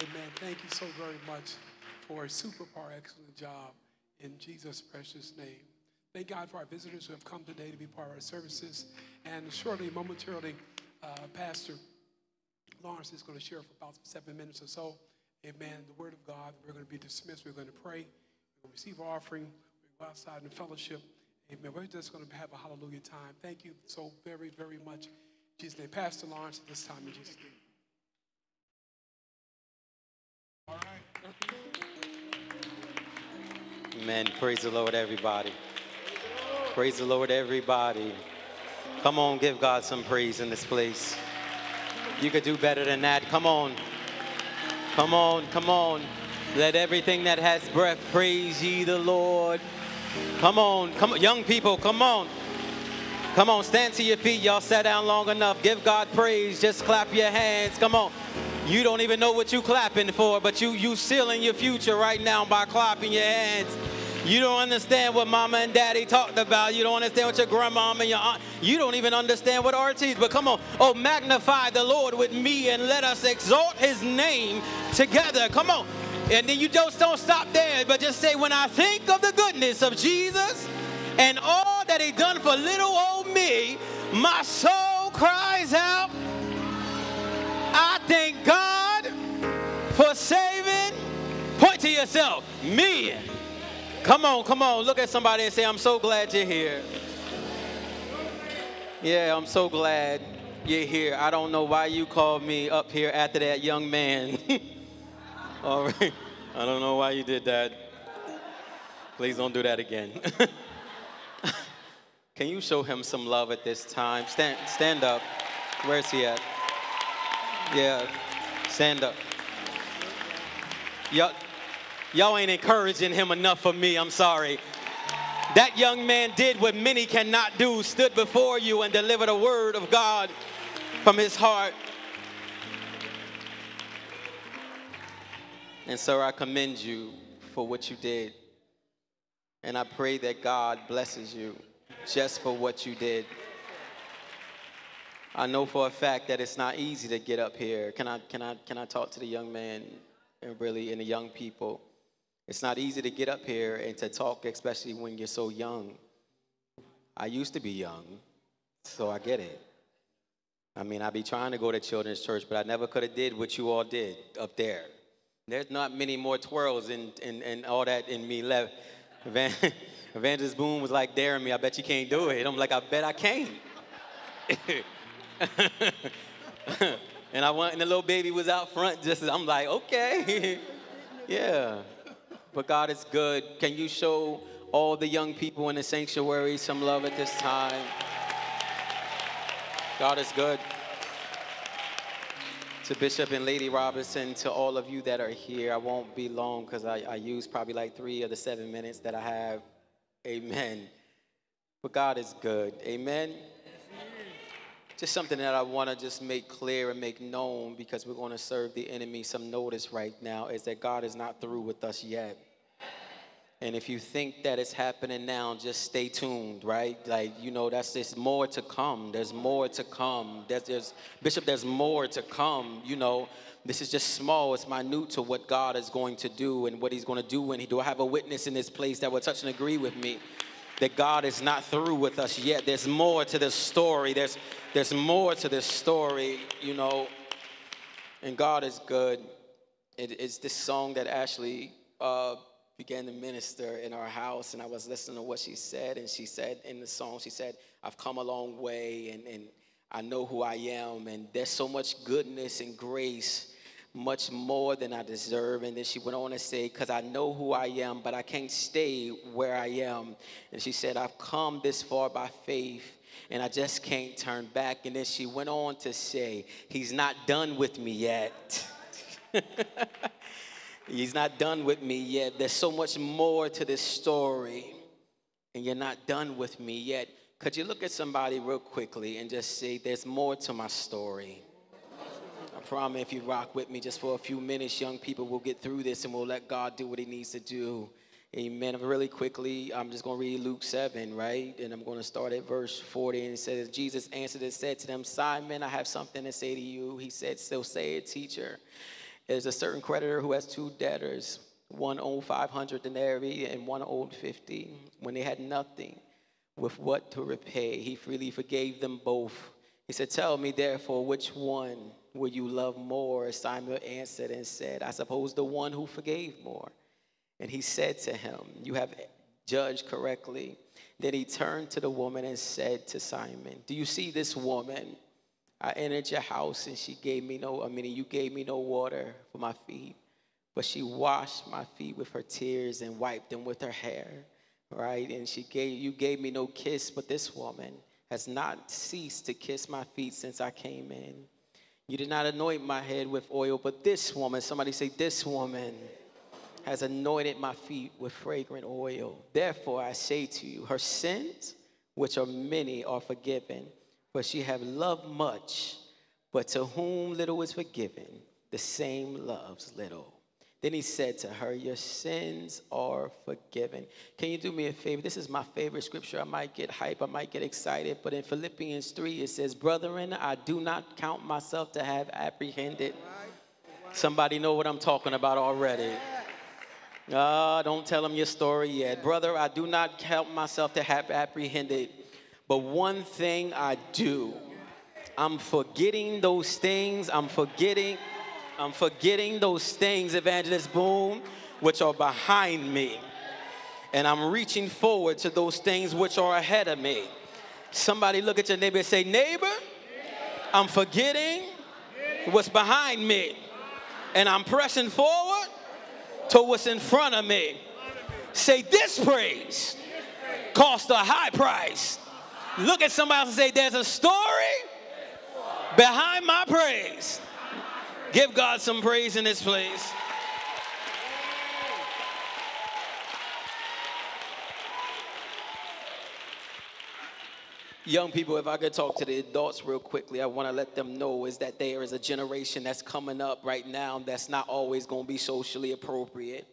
Amen. Thank you so very much for a super power excellent job in Jesus' precious name. Thank God for our visitors who have come today to be part of our services. And shortly, momentarily, uh, Pastor Lawrence is going to share for about seven minutes or so. Amen. The Word of God. We're going to be dismissed. We're going to pray. We're going to receive our offering. We're going to go outside in fellowship. Amen. We're just going to have a hallelujah time. Thank you so very, very much. Jesus' name. Pastor Lawrence at this time in Jesus' name. Amen. Praise the Lord, everybody. Praise the Lord, everybody. Come on, give God some praise in this place. You could do better than that. Come on. Come on, come on. Let everything that has breath praise ye the Lord. Come on, come on, young people, come on. Come on, stand to your feet. Y'all sat down long enough. Give God praise. Just clap your hands. Come on. You don't even know what you're clapping for, but you you sealing your future right now by clapping your hands. You don't understand what mama and daddy talked about. You don't understand what your grandmama and your aunt. You don't even understand what RT's. But come on, oh magnify the Lord with me and let us exalt His name together. Come on, and then you just don't stop there, but just say, when I think of the goodness of Jesus and all that He done for little old me, my soul cries out. I thank God for saving. Point to yourself, me. Come on, come on. Look at somebody and say, I'm so glad you're here. Yeah, I'm so glad you're here. I don't know why you called me up here after that young man. All right. I don't know why you did that. Please don't do that again. Can you show him some love at this time? Stand, stand up. Where's he at? Yeah, stand up. Y'all, y'all ain't encouraging him enough for me. I'm sorry. That young man did what many cannot do, stood before you and delivered a word of God from his heart. And sir, I commend you for what you did. And I pray that God blesses you just for what you did. I know for a fact that it's not easy to get up here. Can I, can I, can I talk to the young man and really and the young people? It's not easy to get up here and to talk, especially when you're so young. I used to be young, so I get it. I mean, I'd be trying to go to children's church, but I never could have did what you all did up there. There's not many more twirls and, and, and all that in me left. Evan- Evangelist Boone was like daring me, I bet you can't do it. I'm like, I bet I can. and I went, and the little baby was out front. Just I'm like, okay, yeah. But God is good. Can you show all the young people in the sanctuary some love at this time. God is good. To Bishop and Lady Robinson, to all of you that are here, I won't be long because I, I used probably like three of the seven minutes that I have. Amen. But God is good. Amen. Just something that I want to just make clear and make known because we're going to serve the enemy some notice right now is that God is not through with us yet. And if you think that it's happening now, just stay tuned, right? Like, you know, that's there's more to come. There's more to come. There's, there's Bishop, there's more to come. You know, this is just small. It's minute to what God is going to do and what He's going to do. And he, do I have a witness in this place that will touch and agree with me? That God is not through with us yet. There's more to this story. There's there's more to this story, you know. And God is good. It, it's this song that Ashley uh, began to minister in our house, and I was listening to what she said, and she said in the song, she said, I've come a long way, and, and I know who I am, and there's so much goodness and grace, much more than I deserve. And then she went on to say, because I know who I am, but I can't stay where I am. And she said, I've come this far by faith, and I just can't turn back. And then she went on to say, He's not done with me yet. He's not done with me yet. There's so much more to this story, and you're not done with me yet. Could you look at somebody real quickly and just say, There's more to my story? I promise if you rock with me just for a few minutes, young people, we'll get through this and we'll let God do what He needs to do. Amen. Really quickly, I'm just going to read Luke 7, right? And I'm going to start at verse 40. And it says, Jesus answered and said to them, Simon, I have something to say to you. He said, So say it, teacher. There's a certain creditor who has two debtors. One owed 500 denarii and one owed 50. When they had nothing with what to repay, he freely forgave them both. He said, Tell me, therefore, which one will you love more? Simon answered and said, I suppose the one who forgave more. And he said to him, You have judged correctly. Then he turned to the woman and said to Simon, Do you see this woman? I entered your house and she gave me no, I mean, you gave me no water for my feet, but she washed my feet with her tears and wiped them with her hair, right? And she gave, you gave me no kiss, but this woman has not ceased to kiss my feet since I came in. You did not anoint my head with oil, but this woman, somebody say, this woman has anointed my feet with fragrant oil. Therefore, I say to you, her sins, which are many, are forgiven for she have loved much, but to whom little is forgiven, the same loves little. Then he said to her, Your sins are forgiven. Can you do me a favor? This is my favorite scripture. I might get hype, I might get excited, but in Philippians 3, it says, Brethren, I do not count myself to have apprehended. Somebody know what I'm talking about already. Ah, don't tell them your story yet. Brother, I do not count myself to have apprehended. But one thing I do, I'm forgetting those things. I'm forgetting, I'm forgetting those things, Evangelist Boone, which are behind me. And I'm reaching forward to those things which are ahead of me. Somebody look at your neighbor and say, Neighbor, I'm forgetting what's behind me. And I'm pressing forward to what's in front of me. Say, This praise cost a high price. Look at somebody else and say, There's a story behind my praise. Give God some praise in this place. Young people, if I could talk to the adults real quickly, I want to let them know is that there is a generation that's coming up right now that's not always going to be socially appropriate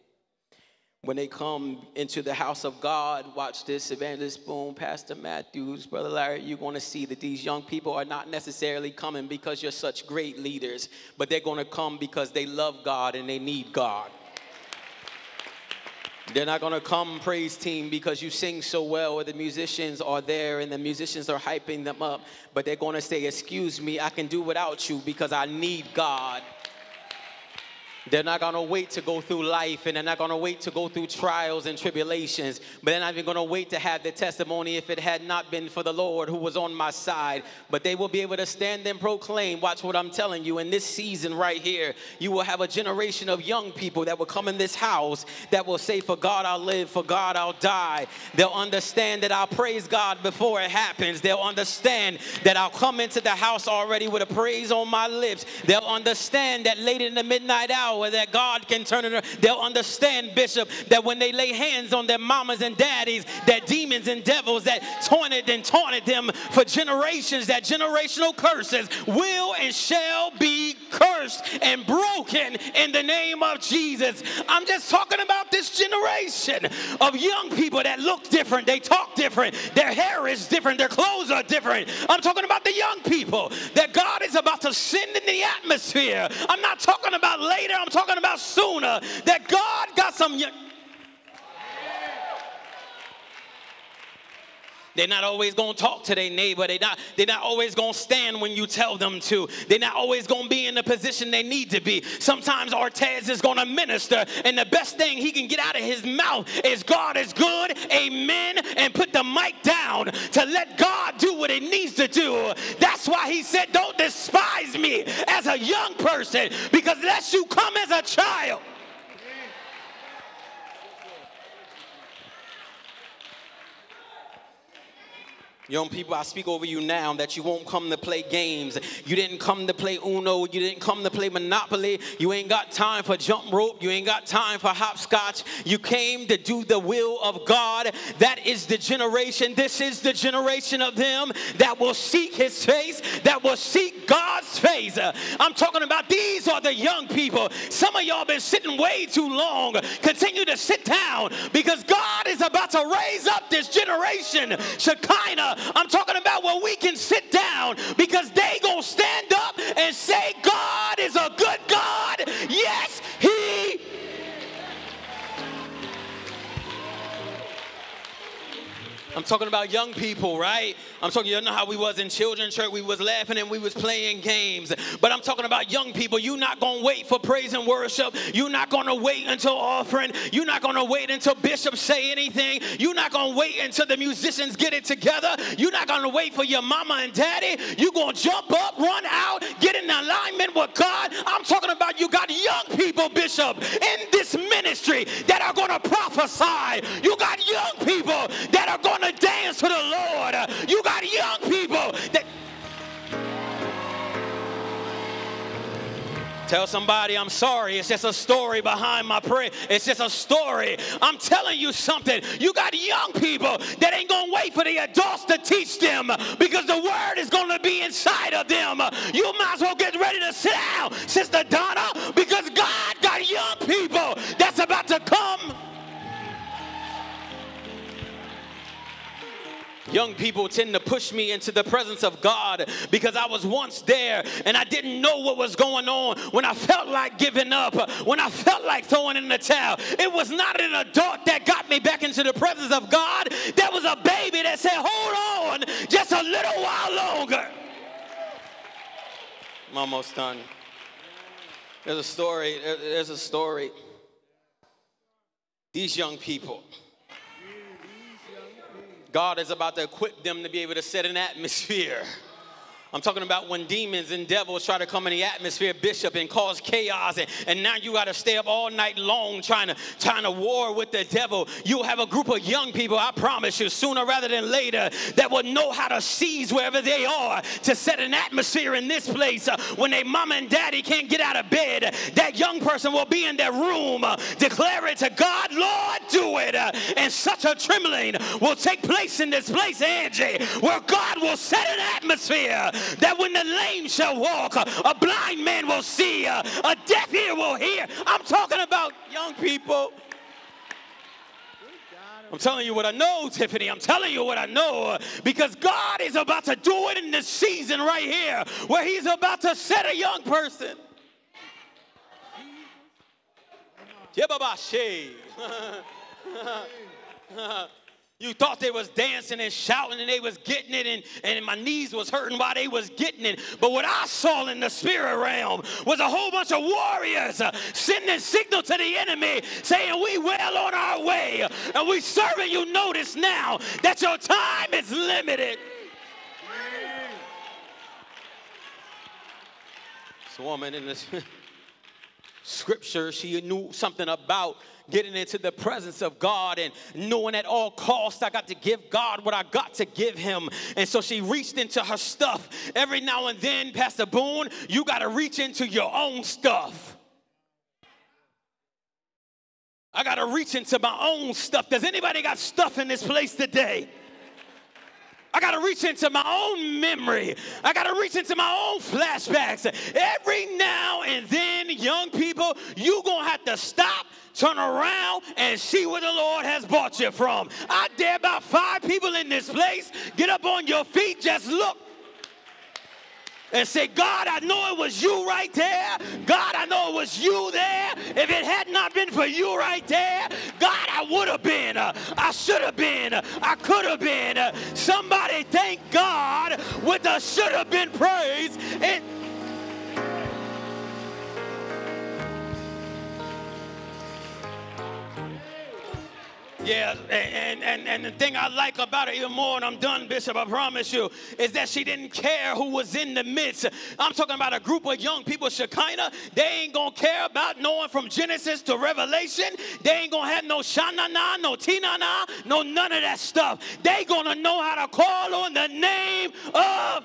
when they come into the house of God, watch this, Evangelist Boone, Pastor Matthews, Brother Larry, you're going to see that these young people are not necessarily coming because you're such great leaders, but they're going to come because they love God and they need God. They're not going to come, praise team, because you sing so well or the musicians are there and the musicians are hyping them up, but they're going to say, Excuse me, I can do without you because I need God. They're not gonna wait to go through life and they're not gonna wait to go through trials and tribulations, but they're not even gonna wait to have the testimony if it had not been for the Lord who was on my side. But they will be able to stand and proclaim. Watch what I'm telling you. In this season right here, you will have a generation of young people that will come in this house that will say, For God I'll live, for God I'll die. They'll understand that I'll praise God before it happens. They'll understand that I'll come into the house already with a praise on my lips. They'll understand that late in the midnight hour that God can turn it around. They'll understand, Bishop, that when they lay hands on their mamas and daddies, that demons and devils that taunted and taunted them for generations, that generational curses will and shall be cursed and broken in the name of Jesus. I'm just talking about this generation of young people that look different, they talk different, their hair is different, their clothes are different. I'm talking about the young people that God is about to send in the atmosphere. I'm not talking about later, I'm talking about sooner. That God got some young. They're not always gonna talk to their neighbor. They're not, they're not always gonna stand when you tell them to. They're not always gonna be in the position they need to be. Sometimes Ortez is gonna minister, and the best thing he can get out of his mouth is God is good, amen, and put the mic down to let God do what it needs to do. That's why he said, Don't despise me as a young person, because unless you come as a child, Young people, I speak over you now that you won't come to play games. You didn't come to play Uno. You didn't come to play Monopoly. You ain't got time for jump rope. You ain't got time for hopscotch. You came to do the will of God. That is the generation. This is the generation of them that will seek his face, that will seek God's face. I'm talking about these are the young people. Some of y'all been sitting way too long. Continue to sit down because God is about to raise up this generation. Shekinah I'm talking about where we can sit down because they gonna stand up and say, God I'm talking about young people, right? I'm talking, you know how we was in children's church, we was laughing and we was playing games. But I'm talking about young people. You're not going to wait for praise and worship. You're not going to wait until offering. You're not going to wait until bishops say anything. You're not going to wait until the musicians get it together. You're not going to wait for your mama and daddy. You're going to jump up, run out, get in alignment with God. I'm talking about you got young people, Bishop, in this ministry that are going to prophesy. You got young people that are going to dance to the Lord. You got young people that. Tell somebody I'm sorry. It's just a story behind my prayer. It's just a story. I'm telling you something. You got young people that ain't going to wait for the adults to teach them because the word is going to be inside of them. You might as well get ready to sit down, Sister Donna, because God got young people that's about to come. Young people tend to push me into the presence of God because I was once there and I didn't know what was going on when I felt like giving up, when I felt like throwing in the towel. It was not an adult that got me back into the presence of God. That was a baby that said, Hold on just a little while longer. I'm almost done. There's a story. There's a story. These young people God is about to equip them to be able to set an atmosphere. I'm talking about when demons and devils try to come in the atmosphere, Bishop, and cause chaos, and, and now you got to stay up all night long trying to trying to war with the devil. You'll have a group of young people, I promise you, sooner rather than later, that will know how to seize wherever they are to set an atmosphere in this place. Uh, when their mama and daddy can't get out of bed, that young person will be in their room, uh, declare it to God, Lord, do it. Uh, and such a trembling will take place in this place, Angie, where God will set an atmosphere that when the lame shall walk, a blind man will see, a deaf ear will hear. I'm talking about young people. I'm telling you what I know, Tiffany. I'm telling you what I know because God is about to do it in this season right here where He's about to set a young person. You thought they was dancing and shouting and they was getting it and, and my knees was hurting while they was getting it. But what I saw in the spirit realm was a whole bunch of warriors uh, sending signal to the enemy saying we well on our way. And we serving you notice now that your time is limited. This woman in this scripture, she knew something about getting into the presence of God and knowing at all costs I got to give God what I got to give him. And so she reached into her stuff. Every now and then, Pastor Boone, you got to reach into your own stuff. I got to reach into my own stuff. Does anybody got stuff in this place today? I got to reach into my own memory. I got to reach into my own flashbacks. Every now and then, young people, you going to have to stop, turn around, and see where the Lord has brought you from. I dare about five people in this place get up on your feet, just look and say, God, I know it was you right there. God, I know it was you there. If it had not been for you right there, God, I would have been. Uh, I should have been. Uh, I could have been. Uh, somebody thank God with a should have been praise. And Yeah, and, and, and the thing I like about it even more, and I'm done, Bishop, I promise you, is that she didn't care who was in the midst. I'm talking about a group of young people, Shekinah. They ain't gonna care about knowing from Genesis to Revelation. They ain't gonna have no shanana, no tinana, no none of that stuff. They gonna know how to call on the name of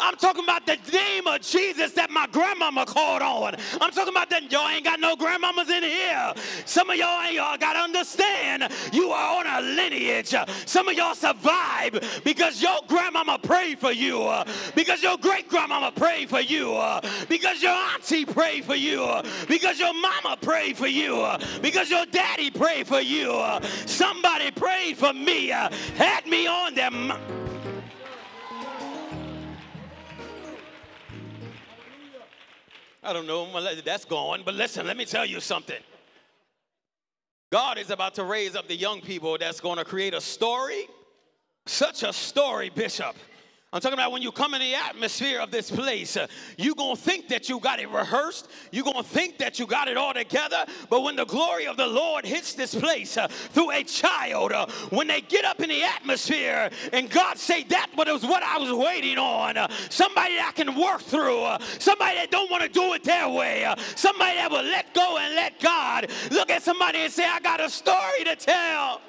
I'm talking about the name of Jesus that my grandmama called on. I'm talking about that y'all ain't got no grandmamas in here. Some of y'all ain't y'all got to understand you are on a lineage. Some of y'all survive because your grandmama prayed for you, because your great grandmama prayed for you, because your auntie prayed for you, because your mama prayed for you, because your daddy prayed for you. Somebody prayed for me, had me on them. I don't know that's going, but listen, let me tell you something. God is about to raise up the young people that's going to create a story, such a story, Bishop I'm talking about when you come in the atmosphere of this place, uh, you're going to think that you got it rehearsed. You're going to think that you got it all together. But when the glory of the Lord hits this place uh, through a child, uh, when they get up in the atmosphere and God say that was what I was waiting on, somebody that can work through, somebody that don't want to do it their way, somebody that will let go and let God look at somebody and say, I got a story to tell.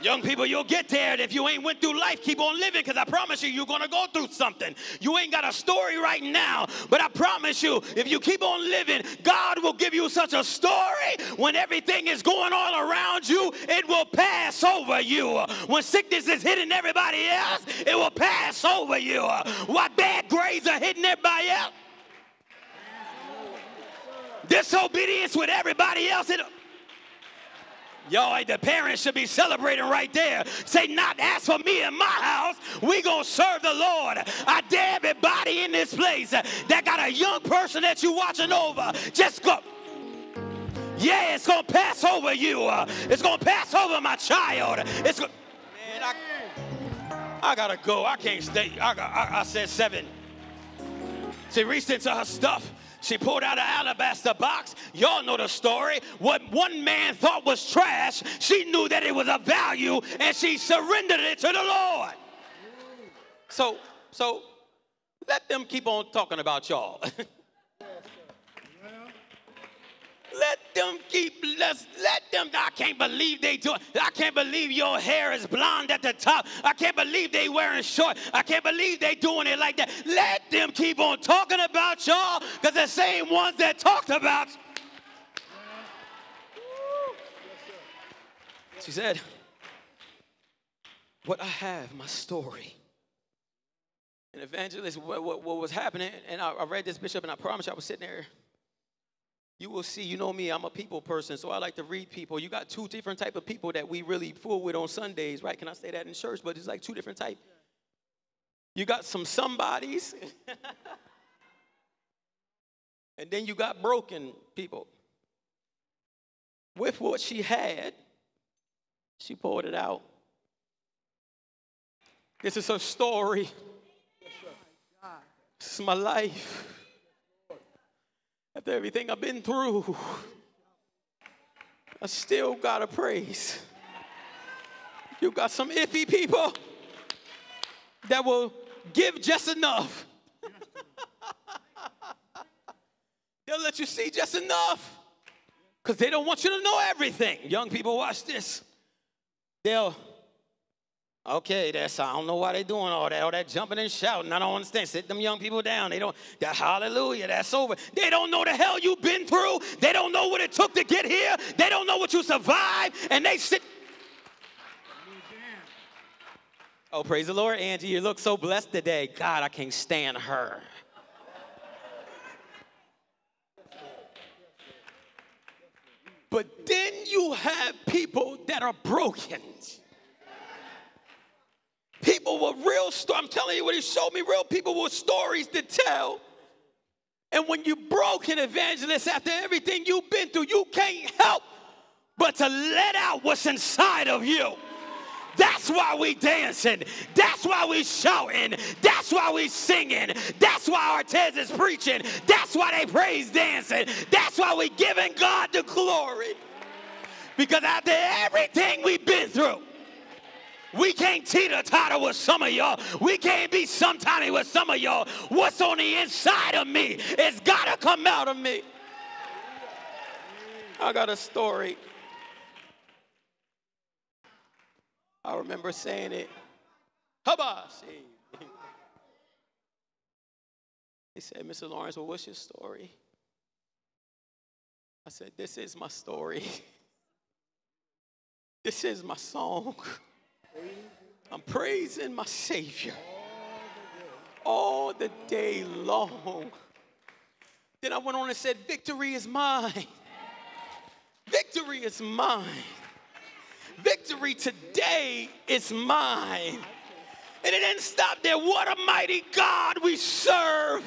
Young people, you'll get there. And if you ain't went through life, keep on living because I promise you, you're going to go through something. You ain't got a story right now, but I promise you, if you keep on living, God will give you such a story when everything is going all around you, it will pass over you. When sickness is hitting everybody else, it will pass over you. While bad grades are hitting everybody else, disobedience with everybody else, it Y'all, the parents should be celebrating right there. Say, not as for me and my house, we gonna serve the Lord. I dare everybody in this place that got a young person that you watching over, just go. Yeah, it's gonna pass over you. It's gonna pass over my child. It's go- man, I, I gotta go. I can't stay. I, got, I, I said seven. She reached into her stuff she pulled out an alabaster box. Y'all know the story. What one man thought was trash, she knew that it was a value and she surrendered it to the Lord. So, so let them keep on talking about y'all. Let them keep, let's, let them, I can't believe they do it. I can't believe your hair is blonde at the top. I can't believe they wearing short. I can't believe they doing it like that. Let them keep on talking about y'all because the same ones that talked about. She said, what I have, my story. And evangelist, what, what, what was happening, and I, I read this bishop, and I promise you I was sitting there you will see you know me i'm a people person so i like to read people you got two different type of people that we really fool with on sundays right can i say that in church but it's like two different type You got some somebodies. and then you got broken people. With what she had, she poured it out. This is her story. This is my life. After everything I've been through, I still got to praise. You got some iffy people that will give just enough. They'll let you see just enough because they don't want you to know everything. Young people, watch this. They'll, okay, that's, I don't know why they're doing all that, all that jumping and shouting. I don't understand. Sit them young people down. They don't, that hallelujah, that's over. They don't know the hell you've been through. They don't know what it took to get here. They don't know what you survived. And they sit, Oh, praise the Lord, Angie. You look so blessed today. God, I can't stand her. But then you have people that are broken. People with real stories. I'm telling you what he showed me, real people with stories to tell. And when you broke an evangelist after everything you've been through, you can't help but to let out what's inside of you. That's why we dancing. That's why we shouting. That's why we singing. That's why Artez is preaching. That's why they praise dancing. That's why we giving God the glory. Because after everything we've been through, we can't teeter-totter with some of y'all. We can't be sometime with some of y'all. What's on the inside of me, it's gotta come out of me. I got a story. I remember saying it. Habash. They said, Mr. Lawrence, well, what's your story? I said, This is my story. This is my song. I'm praising my Savior all the day long. Then I went on and said, Victory is mine. Victory is mine. Victory today is mine. And it didn't stop there. What a mighty God we serve.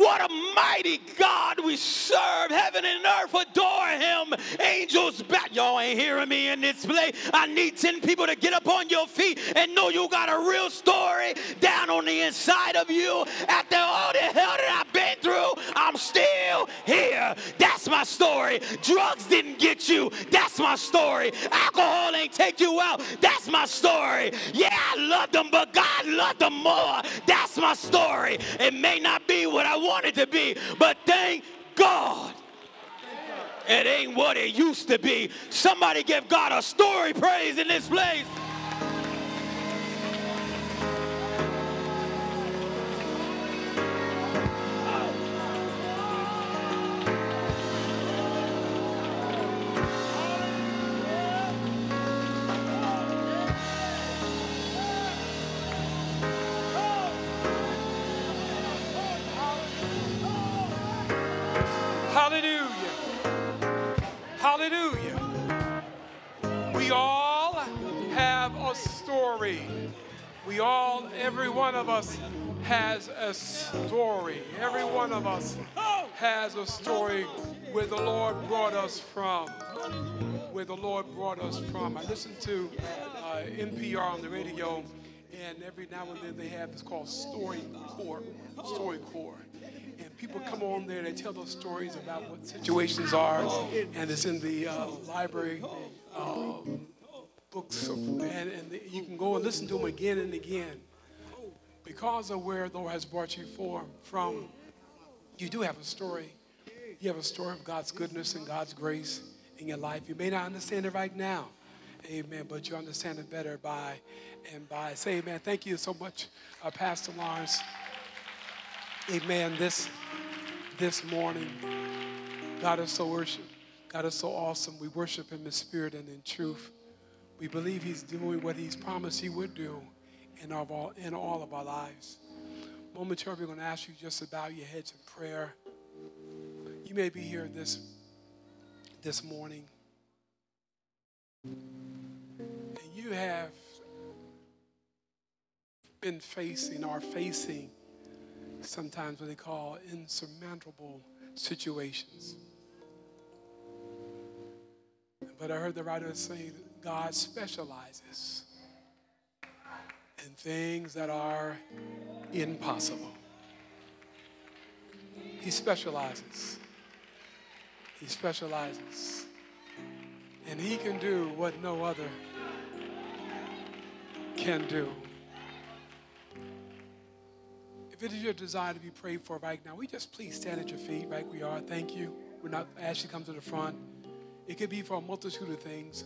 What a mighty God we serve. Heaven and earth adore him. Angels back. Y'all ain't hearing me in this place. I need 10 people to get up on your feet and know you got a real story down on the inside of you. After all the hell that I've been through, I'm still here. My story. Drugs didn't get you. That's my story. Alcohol ain't take you out. That's my story. Yeah, I loved them, but God loved them more. That's my story. It may not be what I want it to be, but thank God. It ain't what it used to be. Somebody give God a story praise in this place. Hallelujah. We all have a story. We all, every one of us has a story. Every one of us has a story where the Lord brought us from. Where the Lord brought us from. I listen to uh, NPR on the radio, and every now and then they have this called Story Corps. StoryCorps and people come on there they tell those stories about what situations are and it's in the uh, library uh, books. And, and the, you can go and listen to them again and again because of where the lord has brought you for, from. You do have a story. You have a story of god's goodness and god's grace in your life. You may not understand it right now amen but you understand it better by and by say amen. Thank you so much uh, pastor lawrence Amen. This this morning, God is so worship. God is so awesome. We worship Him in spirit and in truth. We believe He's doing what He's promised He would do in all, in all of our lives. Momentarily, we're going to ask you just to bow your heads in prayer. You may be here this this morning, and you have been facing or facing sometimes what they call insurmountable situations. But I heard the writer say God specializes in things that are impossible. He specializes. He specializes. And he can do what no other can do. If it is your desire to be prayed for right now, we just please stand at your feet right where we are. Thank you. We're not you to come to the front. It could be for a multitude of things.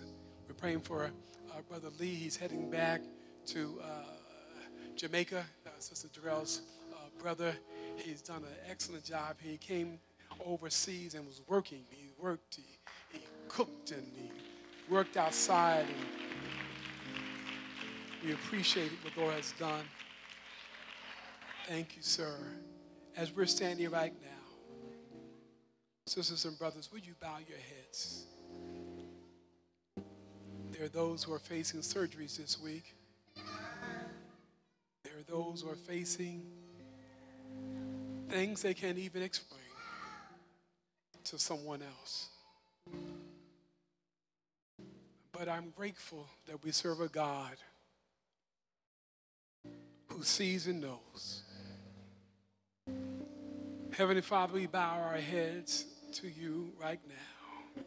We're praying for uh, Brother Lee. He's heading back to uh, Jamaica. Uh, Sister Darrell's uh, brother. He's done an excellent job. He came overseas and was working. He worked. He, he cooked and he worked outside. And we appreciate what the Lord has done. Thank you, sir. As we're standing right now, sisters and brothers, would you bow your heads? There are those who are facing surgeries this week. There are those who are facing things they can't even explain to someone else. But I'm grateful that we serve a God who sees and knows. Heavenly Father, we bow our heads to you right now.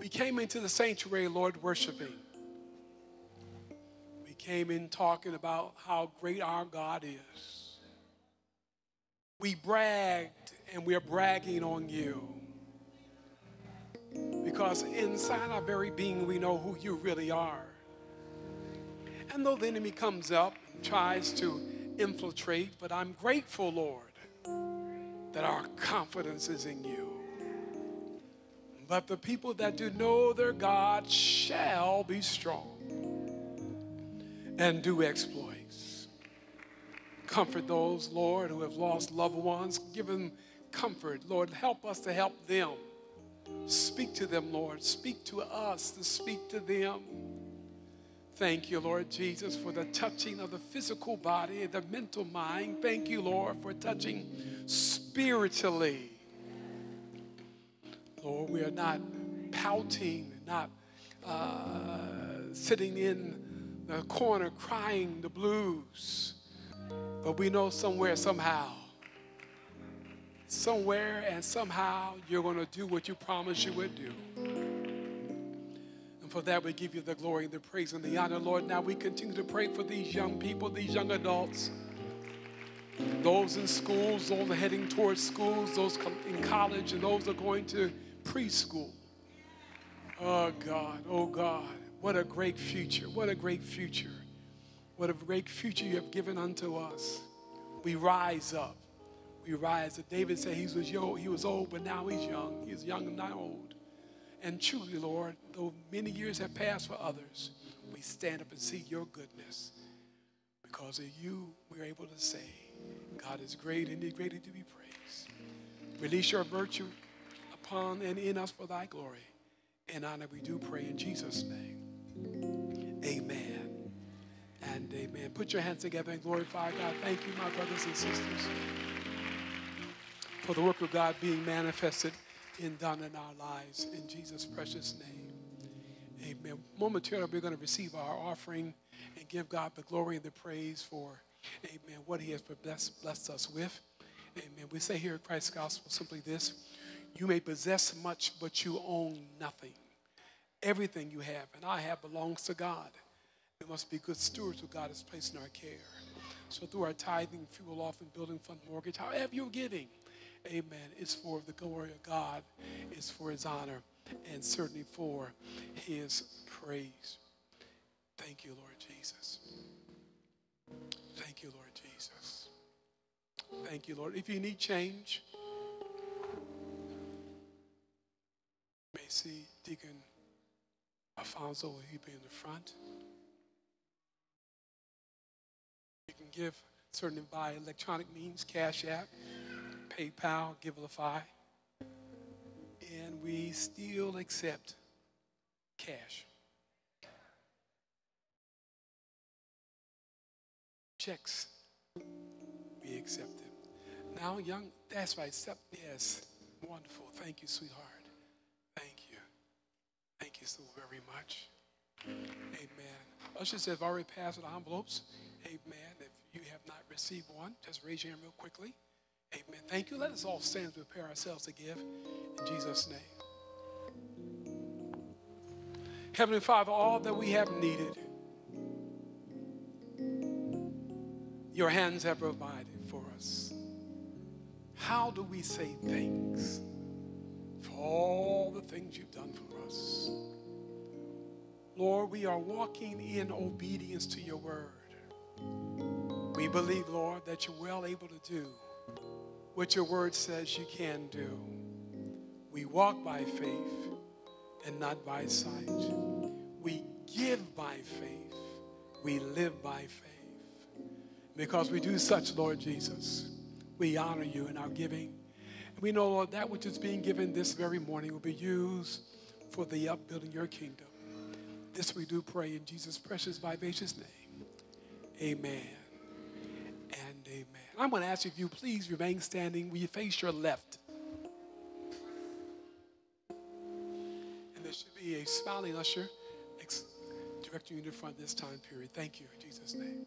We came into the sanctuary, Lord, worshiping. We came in talking about how great our God is. We bragged and we are bragging on you. Because inside our very being, we know who you really are. And though the enemy comes up and tries to infiltrate, but I'm grateful, Lord, that our confidence is in you. But the people that do know their God shall be strong and do exploits. Comfort those, Lord, who have lost loved ones. Give them comfort. Lord, help us to help them. Speak to them, Lord. Speak to us to speak to them. Thank you, Lord Jesus, for the touching of the physical body the mental mind. Thank you, Lord, for touching spiritually. Lord, we are not pouting, not uh, sitting in the corner crying the blues, but we know somewhere, somehow, somewhere and somehow you're going to do what you promised you would do. And for that, we give you the glory the praise and the honor, Lord. Now we continue to pray for these young people, these young adults, those in schools, those heading towards schools, those in college, and those are going to preschool. Oh, God, oh, God, what a great future. What a great future. What a great future you have given unto us. We rise up. We rise up. David said he was, young, he was old, but now he's young. He's young and not old. And truly, Lord, though many years have passed for others, we stand up and see your goodness. Because of you, we're able to say, God is great and he's greatly to be praised. Release your virtue upon and in us for thy glory. And honor we do pray in Jesus' name. Amen and amen. Put your hands together and glorify God. Thank you, my brothers and sisters, for the work of God being manifested and done in our lives. In Jesus' precious name. Amen. Momentarily, we're going to receive our offering and give God the glory and the praise for, amen, what he has blessed, blessed us with. Amen. We say here at Christ's Gospel simply this You may possess much, but you own nothing. Everything you have and I have belongs to God. We must be good stewards of God has placed in our care. So through our tithing, fuel offering, building fund, mortgage, however you're giving, amen, it's for the glory of God, it's for his honor, and certainly for his praise. Thank you, Lord Jesus. Thank you, Lord Jesus. Thank you, Lord. If you need change, you may see Deacon Alfonso, will he be in the front? You can give certainly by electronic means, Cash App, PayPal, Givelify, and we still accept cash. checks. We accept them. Now, young, that's right. Step, yes. Wonderful. Thank you, sweetheart. Thank you. Thank you so very much. Amen. Ushers have already passed the envelopes. Amen. If you have not received one, just raise your hand real quickly. Amen. Thank you. Let us all stand and prepare ourselves to give in Jesus' name. Heavenly Father, all that we have needed, your hands have provided for us. How do we say thanks for all the things you've done for us? Lord, we are walking in obedience to your word. We believe, Lord, that you're well able to do what your word says you can do. We walk by faith and not by sight. We give by faith. We live by faith. Because we do such, Lord Jesus, we honor you in our giving. And we know, Lord, that which is being given this very morning will be used for the upbuilding your kingdom. This we do pray in Jesus' precious, vivacious name. Amen amen. I'm going to ask you if you please remain standing. Will you face your left? And there should be a smiling usher directing you to the front this time period. Thank you in Jesus' name.